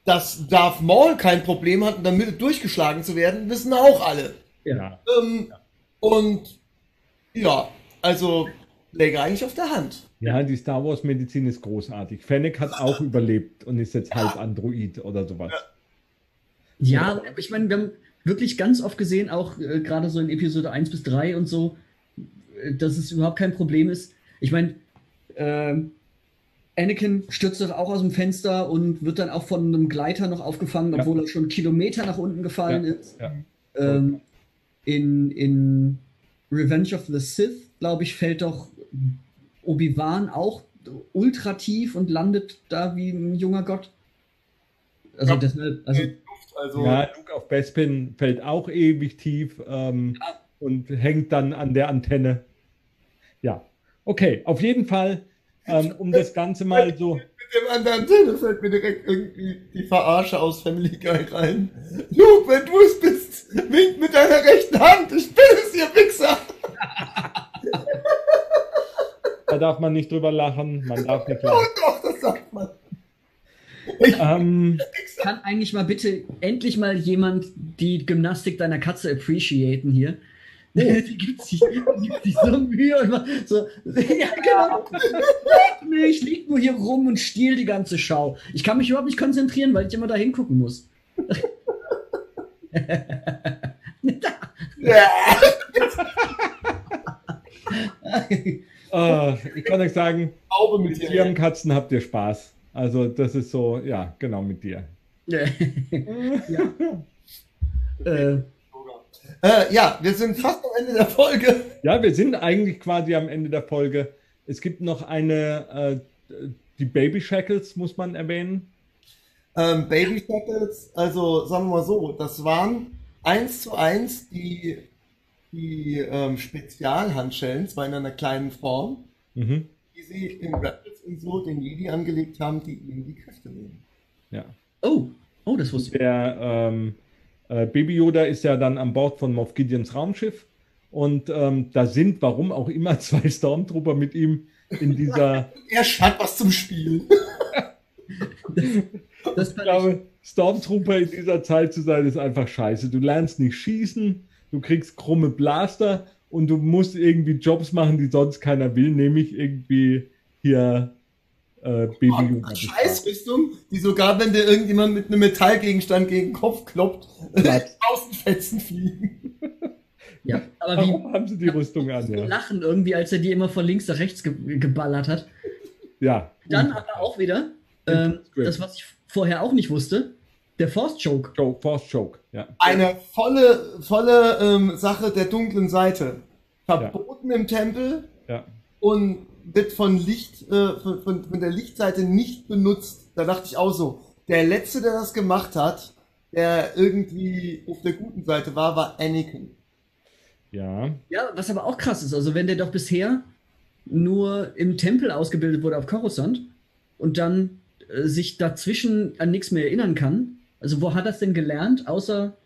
dass Darth Maul kein Problem hat, damit durchgeschlagen zu werden, wissen auch alle. Ja. Ähm, ja. Und ja, also läge eigentlich auf der Hand. Ja, die Star Wars Medizin ist großartig. Fennec hat auch überlebt und ist jetzt halb Android oder sowas. Ja, ich meine, wir haben wirklich ganz oft gesehen, auch äh, gerade so in Episode 1 bis 3 und so, äh, dass es überhaupt kein Problem ist. Ich meine, äh, Anakin stürzt doch auch aus dem Fenster und wird dann auch von einem Gleiter noch aufgefangen, obwohl ja. er schon Kilometer nach unten gefallen ja. ist. Ja. Ähm, in, in Revenge of the Sith, glaube ich, fällt doch Obi-Wan auch ultra tief und landet da wie ein junger Gott. Also, ja, deshalb, also, also, ja, Luke auf Bespin fällt auch ewig tief ähm, ja. und hängt dann an der Antenne. Ja, okay, auf jeden Fall, ähm, um das Ganze mal so. Mit dem an der Antenne fällt mir direkt irgendwie die Verarsche aus Family Guy rein. Luke, wenn du es bist, wink mit deiner rechten Hand, ich bin es, ihr Wichser! (laughs) Da darf man nicht drüber lachen. Man darf nicht lachen. Oh doch, das sagt man. Ähm, Kann eigentlich mal bitte endlich mal jemand die Gymnastik deiner Katze appreciaten hier? Oh. (laughs) die gibt sich, gibt sich so Mühe und macht so, ja genau, ich lieg nur hier rum und stehl die ganze Schau. Ich kann mich überhaupt nicht konzentrieren, weil ich immer da hingucken muss. (laughs) ja. (laughs) Uh, ich kann euch sagen, mit Tieren, Katzen habt ihr Spaß. Also das ist so, ja, genau mit dir. ja. (laughs) äh. Äh, ja, wir sind fast am Ende der Folge. Ja, wir sind eigentlich quasi am Ende der Folge. Es gibt noch eine, äh, die Baby Shackles muss man erwähnen. Ähm, Baby Shackles, also sagen wir mal so, das waren eins zu eins die die ähm, Spezialhandschellen, zwar in einer kleinen Form, mhm. die sie in Rebels und so den Jedi angelegt haben, die ihnen die Kräfte nehmen. Ja. Oh, oh, das wusste ich. Der ähm, äh, Baby Yoda ist ja dann an Bord von Moff Gideons Raumschiff und ähm, da sind, warum auch immer, (laughs) zwei Stormtrooper mit ihm in dieser. (laughs) er hat was zum Spielen. (laughs) das, das ich glaube, Stormtrooper in dieser Zeit zu sein, ist einfach scheiße. Du lernst nicht schießen, du kriegst krumme Blaster und du musst irgendwie Jobs machen, die sonst keiner will, nämlich irgendwie hier äh, Baby. Oh, Scheißrüstung, die sogar, wenn dir irgendjemand mit einem Metallgegenstand gegen den Kopf kloppt, tausend (laughs) Fetzen fliegen. Ja, aber Warum wie, haben sie die Rüstung an? Ja? Lachen irgendwie, als er die immer von links nach rechts ge geballert hat. Ja. Dann aber auch wieder, ähm, das, was ich vorher auch nicht wusste, der Force Choke. Choke Force Choke, ja. Eine volle, volle ähm, Sache der dunklen Seite. Verboten ja. im Tempel ja. und wird von Licht, äh, von, von, von der Lichtseite nicht benutzt. Da dachte ich auch so, der Letzte, der das gemacht hat, der irgendwie auf der guten Seite war, war Anakin. Ja. Ja, was aber auch krass ist, also wenn der doch bisher nur im Tempel ausgebildet wurde auf Coruscant und dann äh, sich dazwischen an nichts mehr erinnern kann. Also wo hat er es denn gelernt, außer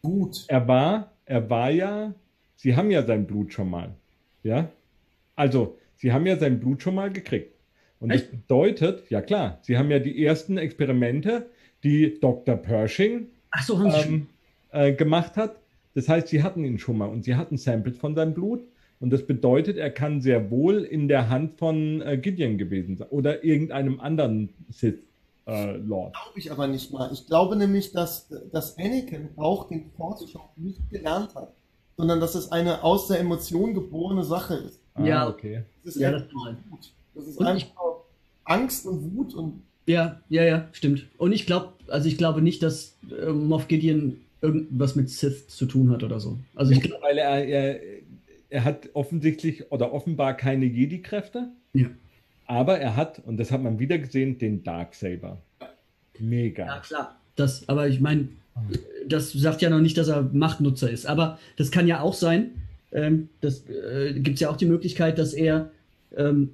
gut? Er war, er war ja, sie haben ja sein Blut schon mal, ja. Also sie haben ja sein Blut schon mal gekriegt. Und Echt? das bedeutet, ja klar, sie haben ja die ersten Experimente, die Dr. Pershing so, ähm, äh, gemacht hat. Das heißt, sie hatten ihn schon mal und sie hatten Samples von seinem Blut und das bedeutet, er kann sehr wohl in der Hand von äh, Gideon gewesen sein oder irgendeinem anderen Sith äh, Lord. Glaube ich aber nicht mal. Ich glaube nämlich, dass, dass Anakin auch den Force nicht gelernt hat, sondern dass es eine aus der Emotion geborene Sache ist. Ah, ja, okay. Das ist, ja, das, das ist einfach Angst und Wut und ja, ja, ja, stimmt. Und ich glaube, also ich glaube nicht, dass äh, Moff Gideon irgendwas mit Sith zu tun hat oder so. Also ich glaube, weil er, er, er hat offensichtlich oder offenbar keine Jedi-Kräfte. Ja. Aber er hat, und das hat man wieder gesehen, den Darksaber. Mega. Ja, klar. Das, aber ich meine, das sagt ja noch nicht, dass er Machtnutzer ist. Aber das kann ja auch sein. Ähm, das äh, gibt es ja auch die Möglichkeit, dass er ähm,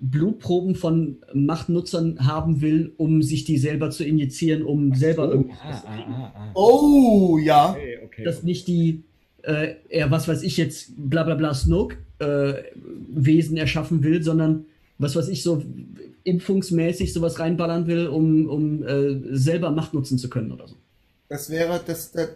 Blutproben von Machtnutzern haben will, um sich die selber zu injizieren, um Ach selber so. irgendwas. Ah, ah, ah, oh, ja. Okay, okay, dass nicht die äh, er, was weiß ich jetzt, bla bla bla Snoke äh, Wesen erschaffen will, sondern was weiß ich, so impfungsmäßig sowas reinballern will, um, um äh, selber Macht nutzen zu können oder so. Das wäre, das, das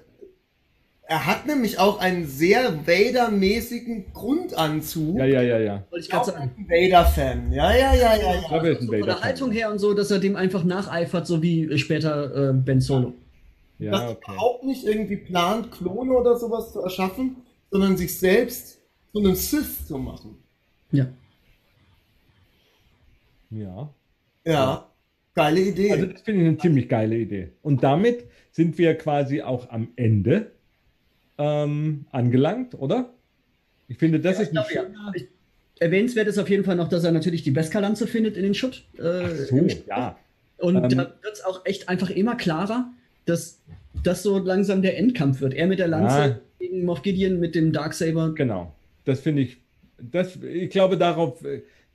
er hat nämlich auch einen sehr Vader-mäßigen Grundanzug. Ja, ja, ja, ja. Wollte ich gerade sagen. Ein Vader-Fan. Ja, ja, ja, ja. ja. Also, so von der Haltung her und so, dass er dem einfach nacheifert, so wie später äh, Ben Solo. Ja, das okay. überhaupt nicht irgendwie plant, Klone oder sowas zu erschaffen, sondern sich selbst zu einem Sith zu machen. Ja. Ja. Ja, geile Idee. Also das finde ich eine ziemlich geile Idee. Und damit sind wir quasi auch am Ende ähm, angelangt, oder? Ich finde, das ja, ist ein glaub, schöner... Ja. Erwähnenswert ist auf jeden Fall noch, dass er natürlich die Beskar-Lanze findet in den Schutt. Äh, Ach so, ja. Und ähm, da wird es auch echt einfach immer klarer, dass das so langsam der Endkampf wird. Er mit der Lanze ja. gegen Moff Gideon mit dem Darksaber. Genau. Das finde ich, das, ich glaube, darauf,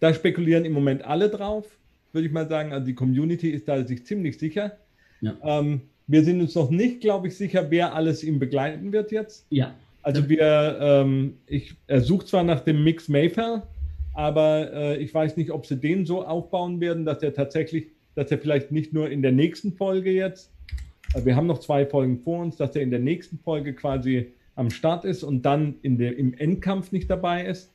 da spekulieren im Moment alle drauf, würde ich mal sagen. Also die Community ist da sich ziemlich sicher. Ja. Ähm, wir sind uns noch nicht, glaube ich, sicher, wer alles ihn begleiten wird jetzt. Ja. Also wir, ähm, ich, er sucht zwar nach dem Mix Mayfair, aber äh, ich weiß nicht, ob sie den so aufbauen werden, dass er tatsächlich, dass er vielleicht nicht nur in der nächsten Folge jetzt also wir haben noch zwei Folgen vor uns, dass er in der nächsten Folge quasi am Start ist und dann in der, im Endkampf nicht dabei ist.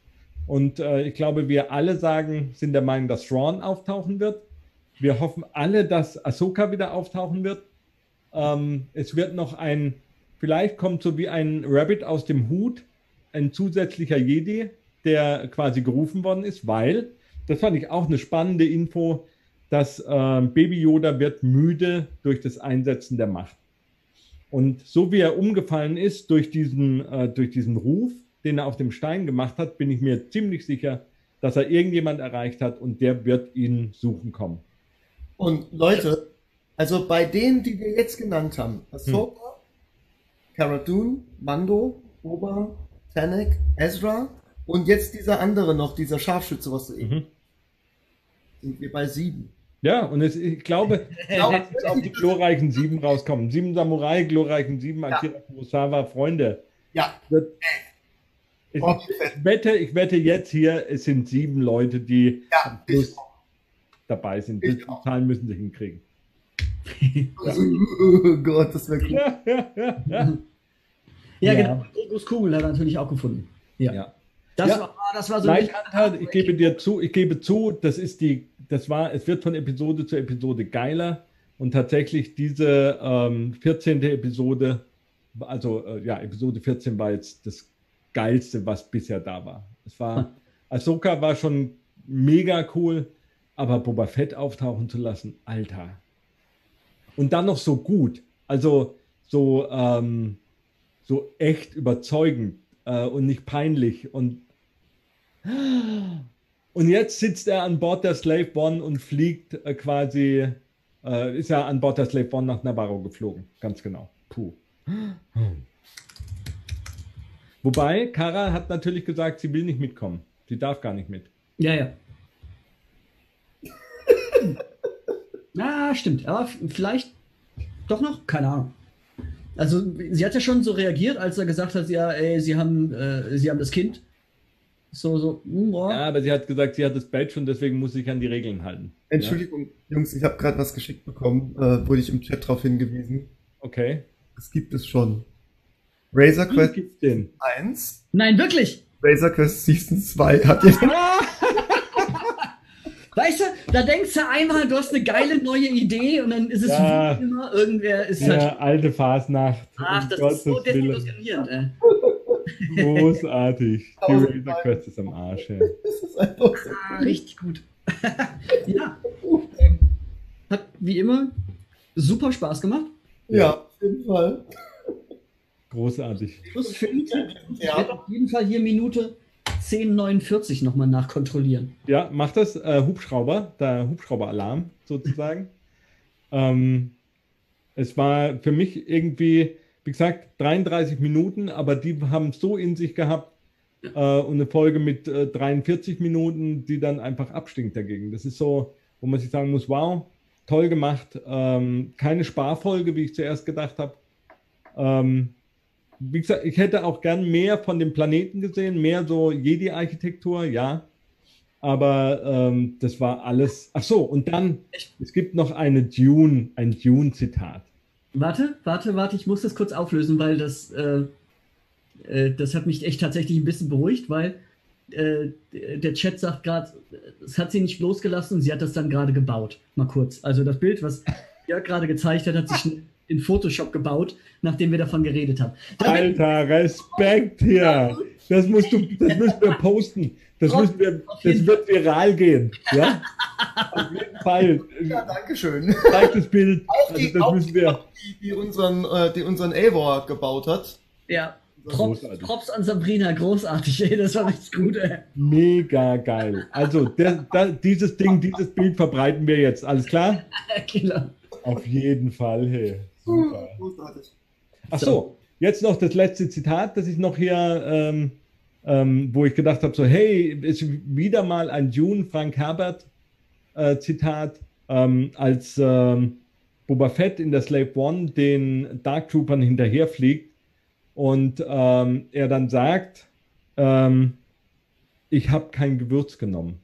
Und äh, ich glaube, wir alle sagen, sind der Meinung, dass Thrawn auftauchen wird. Wir hoffen alle, dass Ahsoka wieder auftauchen wird. Ähm, es wird noch ein, vielleicht kommt so wie ein Rabbit aus dem Hut, ein zusätzlicher Jedi, der quasi gerufen worden ist, weil, das fand ich auch eine spannende Info, dass äh, Baby Yoda wird müde durch das Einsetzen der Macht. Und so wie er umgefallen ist durch diesen, äh, durch diesen Ruf, den er auf dem Stein gemacht hat, bin ich mir ziemlich sicher, dass er irgendjemand erreicht hat und der wird ihn suchen kommen. Und Leute, also bei denen, die wir jetzt genannt haben, Ahsoka, hm. Cara Dune, Mando, Oba, Tanek, Ezra und jetzt dieser andere noch, dieser Scharfschütze, was du eben. Mhm. Sind wir bei sieben. Ja, und es, ich glaube, (laughs) dass auch die glorreichen Sieben rauskommen. Sieben Samurai, glorreichen Sieben, Akira ja. Kurosawa, Freunde. Ja. Ich, ich, wette, ich wette jetzt hier, es sind sieben Leute, die ja, dabei sind. Die Zahlen müssen sie hinkriegen. oh (laughs) Gott, das wäre cool. Ja, ja, ja, ja. ja, genau. Gregos Kugel hat er natürlich auch gefunden. Ja. ja. Das, War, das war so. Nein, ich gebe dir zu, ich gebe zu, das ist die das war, es wird von Episode zu Episode geiler und tatsächlich diese ähm, 14. Episode, also äh, ja, Episode 14 war jetzt das geilste, was bisher da war. Es war, (laughs) Ahsoka war schon mega cool. Aber Boba Fett auftauchen zu lassen, Alter. Und dann noch so gut. Also so, ähm, so echt überzeugend äh, und nicht peinlich. Und, (gasps) und jetzt sitzt er an Bord der Slave One und fliegt äh, quasi, äh, ist ja an Bord der Slave One nach Navarro geflogen. Ganz genau. Puh. (gasps) Wobei, Kara hat natürlich gesagt, sie will nicht mitkommen. Sie darf gar nicht mit. Ja, ja. (laughs) ah, stimmt. Aber vielleicht doch noch? Keine Ahnung. Also, sie hat ja schon so reagiert, als er gesagt hat, ja, ey, sie haben, äh, sie haben das Kind. So, so, mm, oh. Ja, aber sie hat gesagt, sie hat das Badge und deswegen muss sich an die Regeln halten. Entschuldigung, ja? Jungs, ich habe gerade was geschickt bekommen, äh, wurde ich im Chat darauf hingewiesen. Okay. Das gibt es schon. Razor Quest gibt's denn? 1. Nein, wirklich? Razor Quest Season 2 hat jetzt. (laughs) Weißt du, da denkst du einmal, du hast eine geile neue Idee und dann ist es ja, immer, irgendwer ist ja, halt. alte Fasnacht. Ach, das ist so desillusionierend, ey. Großartig. Die Razor Quest ist am Arsch, ey. (laughs) Das ist einfach so ah, richtig gut. (laughs) ja. Hat wie immer super Spaß gemacht. Ja, auf jeden Fall. Großartig. Plus für Ich werde auf jeden Fall hier Minute 1049 nochmal nachkontrollieren. Ja, mach das. Äh, Hubschrauber, der Hubschrauberalarm sozusagen. (laughs) ähm, es war für mich irgendwie, wie gesagt, 33 Minuten, aber die haben so in sich gehabt äh, und eine Folge mit äh, 43 Minuten, die dann einfach abstinkt dagegen. Das ist so, wo man sich sagen muss, wow, toll gemacht. Ähm, keine Sparfolge, wie ich zuerst gedacht habe. Ähm, wie gesagt, ich hätte auch gern mehr von dem Planeten gesehen, mehr so Jedi-Architektur, ja. Aber ähm, das war alles. Ach so, und dann, es gibt noch eine Dune, ein Dune-Zitat. Warte, warte, warte, ich muss das kurz auflösen, weil das, äh, äh, das hat mich echt tatsächlich ein bisschen beruhigt, weil äh, der Chat sagt gerade, es hat sie nicht losgelassen sie hat das dann gerade gebaut. Mal kurz. Also das Bild, was (laughs) Jörg gerade gezeigt hat, hat sich in Photoshop gebaut, nachdem wir davon geredet haben. Damit Alter, Respekt hier. Das musst du, das müssen wir posten. Das, müssen wir, das wird viral gehen. Ja? Auf jeden Fall. Ja, danke schön. Zeig das Bild. (laughs) Auch die, also das müssen wir. Die, die, unseren, äh, die unseren Eivor gebaut hat. Ja. Props, Props, an Sabrina, großartig, ey, das war richtig gut, ey. Mega geil. Also, der, der, dieses Ding, dieses Bild verbreiten wir jetzt, alles klar? Killer. (laughs) Auf jeden Fall, hey. Super. Großartig. Ach so, jetzt noch das letzte Zitat, das ich noch hier, ähm, ähm, wo ich gedacht habe, so hey, ist wieder mal ein Dune Frank Herbert äh, Zitat, ähm, als ähm, Boba Fett in der Slave One den Dark Troopern hinterherfliegt und ähm, er dann sagt, ähm, ich habe kein Gewürz genommen.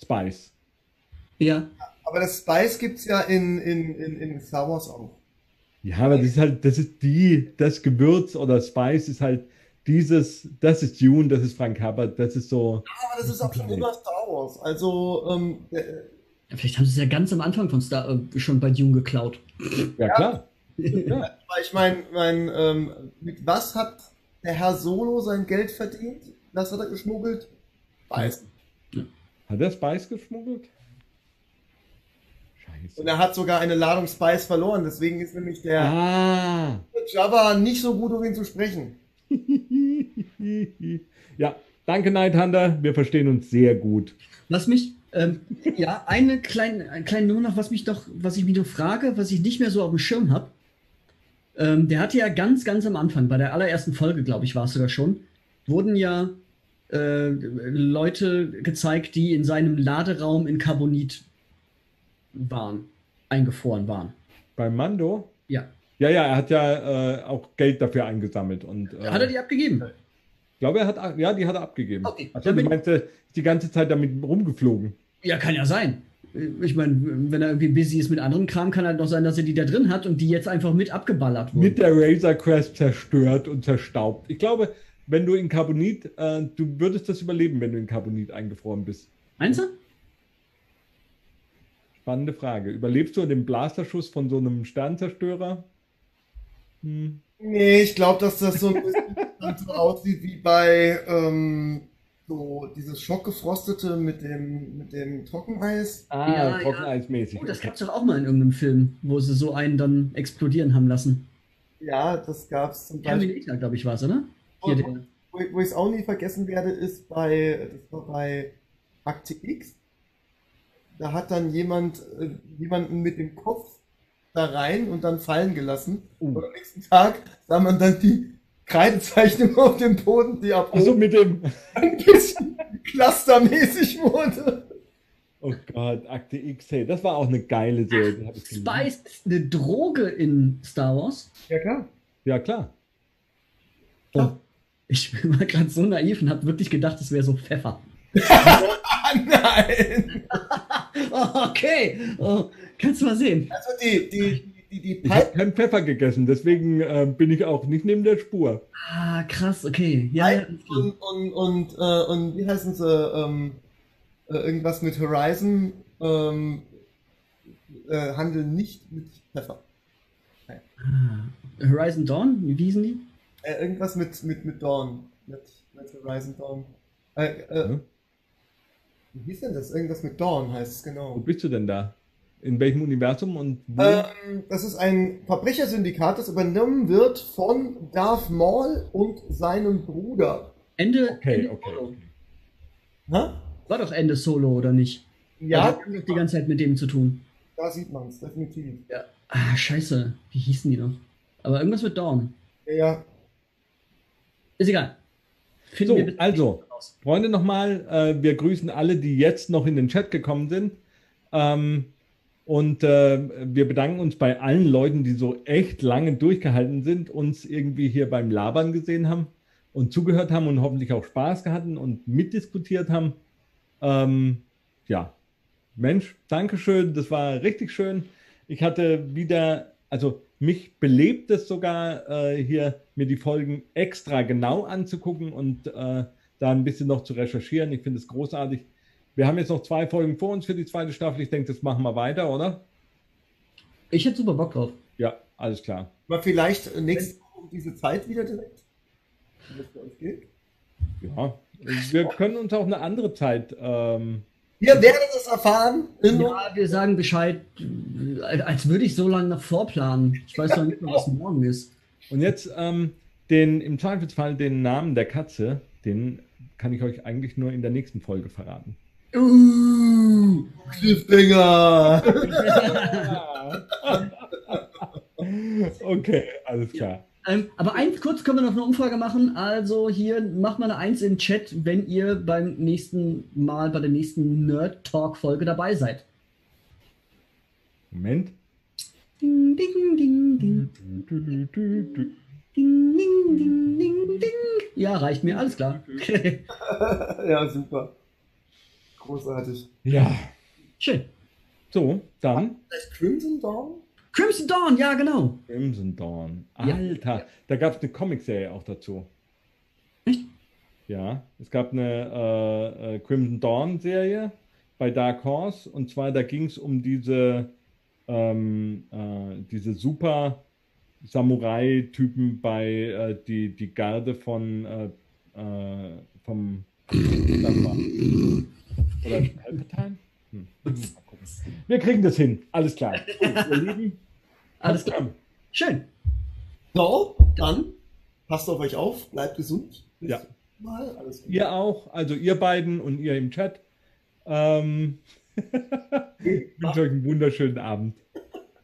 Spice. Ja. Aber das Spice gibt es ja in, in, in, in Star Wars auch. Ja, aber das ist halt, das ist die, das Gewürz oder Spice ist halt dieses, das ist Dune, das ist Frank Herbert, das ist so. Ja, aber das ist auch schon immer Star Wars. Also, ähm, äh, Vielleicht haben sie es ja ganz am Anfang von Star äh, schon bei Dune geklaut. Ja, klar. ja. Ich meine, mein, ähm, mit was hat der Herr Solo sein Geld verdient? Was hat er geschmuggelt? Spice. Hat er Spice geschmuggelt? Und er hat sogar eine Ladung Spice verloren. Deswegen ist nämlich der ah. Java nicht so gut, um ihn zu sprechen. (laughs) ja, danke Night Hunter. Wir verstehen uns sehr gut. Lass mich, ähm, (laughs) ja, eine kleine, eine kleine Nummer noch, was mich doch, was ich mich noch frage, was ich nicht mehr so auf dem Schirm habe. Ähm, der hatte ja ganz, ganz am Anfang, bei der allerersten Folge, glaube ich, war es sogar schon, wurden ja äh, Leute gezeigt, die in seinem Laderaum in Carbonit waren, eingefroren waren. Beim Mando? Ja. Ja, ja, er hat ja äh, auch Geld dafür eingesammelt. Und, äh, hat er die abgegeben? Ich glaube, er hat, ja, die hat er abgegeben. Okay. Also, du meinst, die ganze Zeit damit rumgeflogen. Ja, kann ja sein. Ich meine, wenn er irgendwie busy ist mit anderen Kram, kann halt noch sein, dass er die da drin hat und die jetzt einfach mit abgeballert wurden. Mit der Razor Crest zerstört und zerstaubt. Ich glaube, wenn du in Carbonit, äh, du würdest das überleben, wenn du in Carbonit eingefroren bist. Meinst du? Spannende Frage. Überlebst du den Blasterschuss von so einem Sternzerstörer? Hm. Nee, ich glaube, dass das so ein bisschen (laughs) so aussieht wie bei ähm, so dieses Schockgefrostete mit dem, mit dem Trockeneis. Ah, Ja, trockeneismäßig. Oh, das okay. gab's doch auch mal in irgendeinem Film, wo sie so einen dann explodieren haben lassen. Ja, das gab es zum Beispiel. Terminator, glaube ich, war es, oder? Hier, Wo, wo ich es auch nie vergessen werde, ist bei, das war bei Akte X. Da hat dann jemand äh, jemanden mit dem Kopf da rein und dann fallen gelassen. Uh. Und am nächsten Tag sah man dann die Kreidezeichnung auf dem Boden, die ab oben mit dem. ein bisschen clustermäßig wurde. Oh Gott, Akte X, hey, das war auch eine geile Serie. Spice ist eine Droge in Star Wars. Ja, klar. Ja, klar. Oh, ich war gerade so naiv und habe wirklich gedacht, es wäre so Pfeffer. (laughs) Nein! (laughs) Okay, oh, kannst du mal sehen. Also die, die, die, die Ich habe keinen Pfeffer gegessen, deswegen äh, bin ich auch nicht neben der Spur. Ah, krass, okay. Ja, ja, und, und, und, äh, und wie heißen sie? Ähm, äh, irgendwas mit Horizon ähm, äh, handeln nicht mit Pfeffer. Ah, Horizon Dawn, wie hießen die? Äh, irgendwas mit, mit, mit Dawn. Mit, mit Horizon Dawn. Äh, äh, Hm? Wie hieß denn das? Irgendwas mit Dawn heißt es, Wo genau. bist du denn da? In welchem Universum und wo? Ähm, das ist ein Verbrechersyndikat, das übernommen wird von Darth Maul und seinem Bruder. Ende, okay, Ende okay. Solo. okay. Hä? War doch Ende Solo, oder nicht? Ja, Das hat doch die ganze Zeit mit dem zu tun. da sieht man es, definitiv. Ja. Ah, scheiße. Wie hießen die noch? Aber irgendwas mit Dawn. Ja, ja. Ist egal. Finden So, also. Raus. Freunde, nochmal, äh, wir grüßen alle, die jetzt noch in den Chat gekommen sind. Ähm, und äh, wir bedanken uns bei allen Leuten, die so echt lange durchgehalten sind, uns irgendwie hier beim Labern gesehen haben und zugehört haben und hoffentlich auch Spaß gehabt und mitdiskutiert haben. Ähm, ja, Mensch, Dankeschön, das war richtig schön. Ich hatte wieder, also mich belebt es sogar, äh, hier mir die Folgen extra genau anzugucken und äh, da ein bisschen noch zu recherchieren. Ich finde es großartig. Wir haben jetzt noch zwei Folgen vor uns für die zweite Staffel. Ich denke, das machen wir weiter, oder? Ich hätte super Bock drauf. Ja, alles klar. Aber vielleicht nächste Woche um diese Zeit wieder direkt. Wenn das bei euch geht. Ja, wir können uns auch eine andere Zeit. Ähm, Ihr werdet es erfahren. Ja, wir sagen Bescheid, als würde ich so lange nach vorplanen. Ich weiß doch nicht mehr, was morgen ist. und jetzt ähm, den im Zweifelsfall den Namen der Katze, den kann ich euch eigentlich nur in der nächsten Folge verraten. Uh, Cliffhanger. (laughs) okay, alles klar. Ähm, aber eins kurz können wir noch eine Umfrage machen. Also hier macht mal eine Eins im Chat, wenn ihr beim nächsten Mal bei der nächsten Nerd Talk Folge dabei seid. Moment. Ding, ding, ding, ding. Ding, ding, ding, ding, ding. Ja, reicht mir, alles klar. (laughs) ja, super. Großartig. Ja, Schön. so, dann Das Crimson Dawn? Crimson Dawn, ja, genau. Crimson Dawn. Ja. Alter, da gab es eine Comicserie auch dazu. Echt? Ja, es gab eine äh, äh, Crimson Dawn Serie bei Dark Horse und zwar da ging es um diese, ähm, äh, diese super Samurai-Typen bei äh, die, die Garde von äh, äh, vom oder Palpatine? Hm. Wir kriegen das hin. Alles klar. Gut, (laughs) Alles klar. Schön. So, dann passt auf euch auf, bleibt gesund. Bis Ja. Mal, alles gut. Ihr auch, also ihr beiden und ihr im Chat. Ähm, (laughs) ich wünsche euch einen wunderschönen Abend.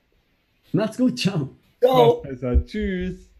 (laughs) Macht's gut, ciao. Ciao. Tschüss.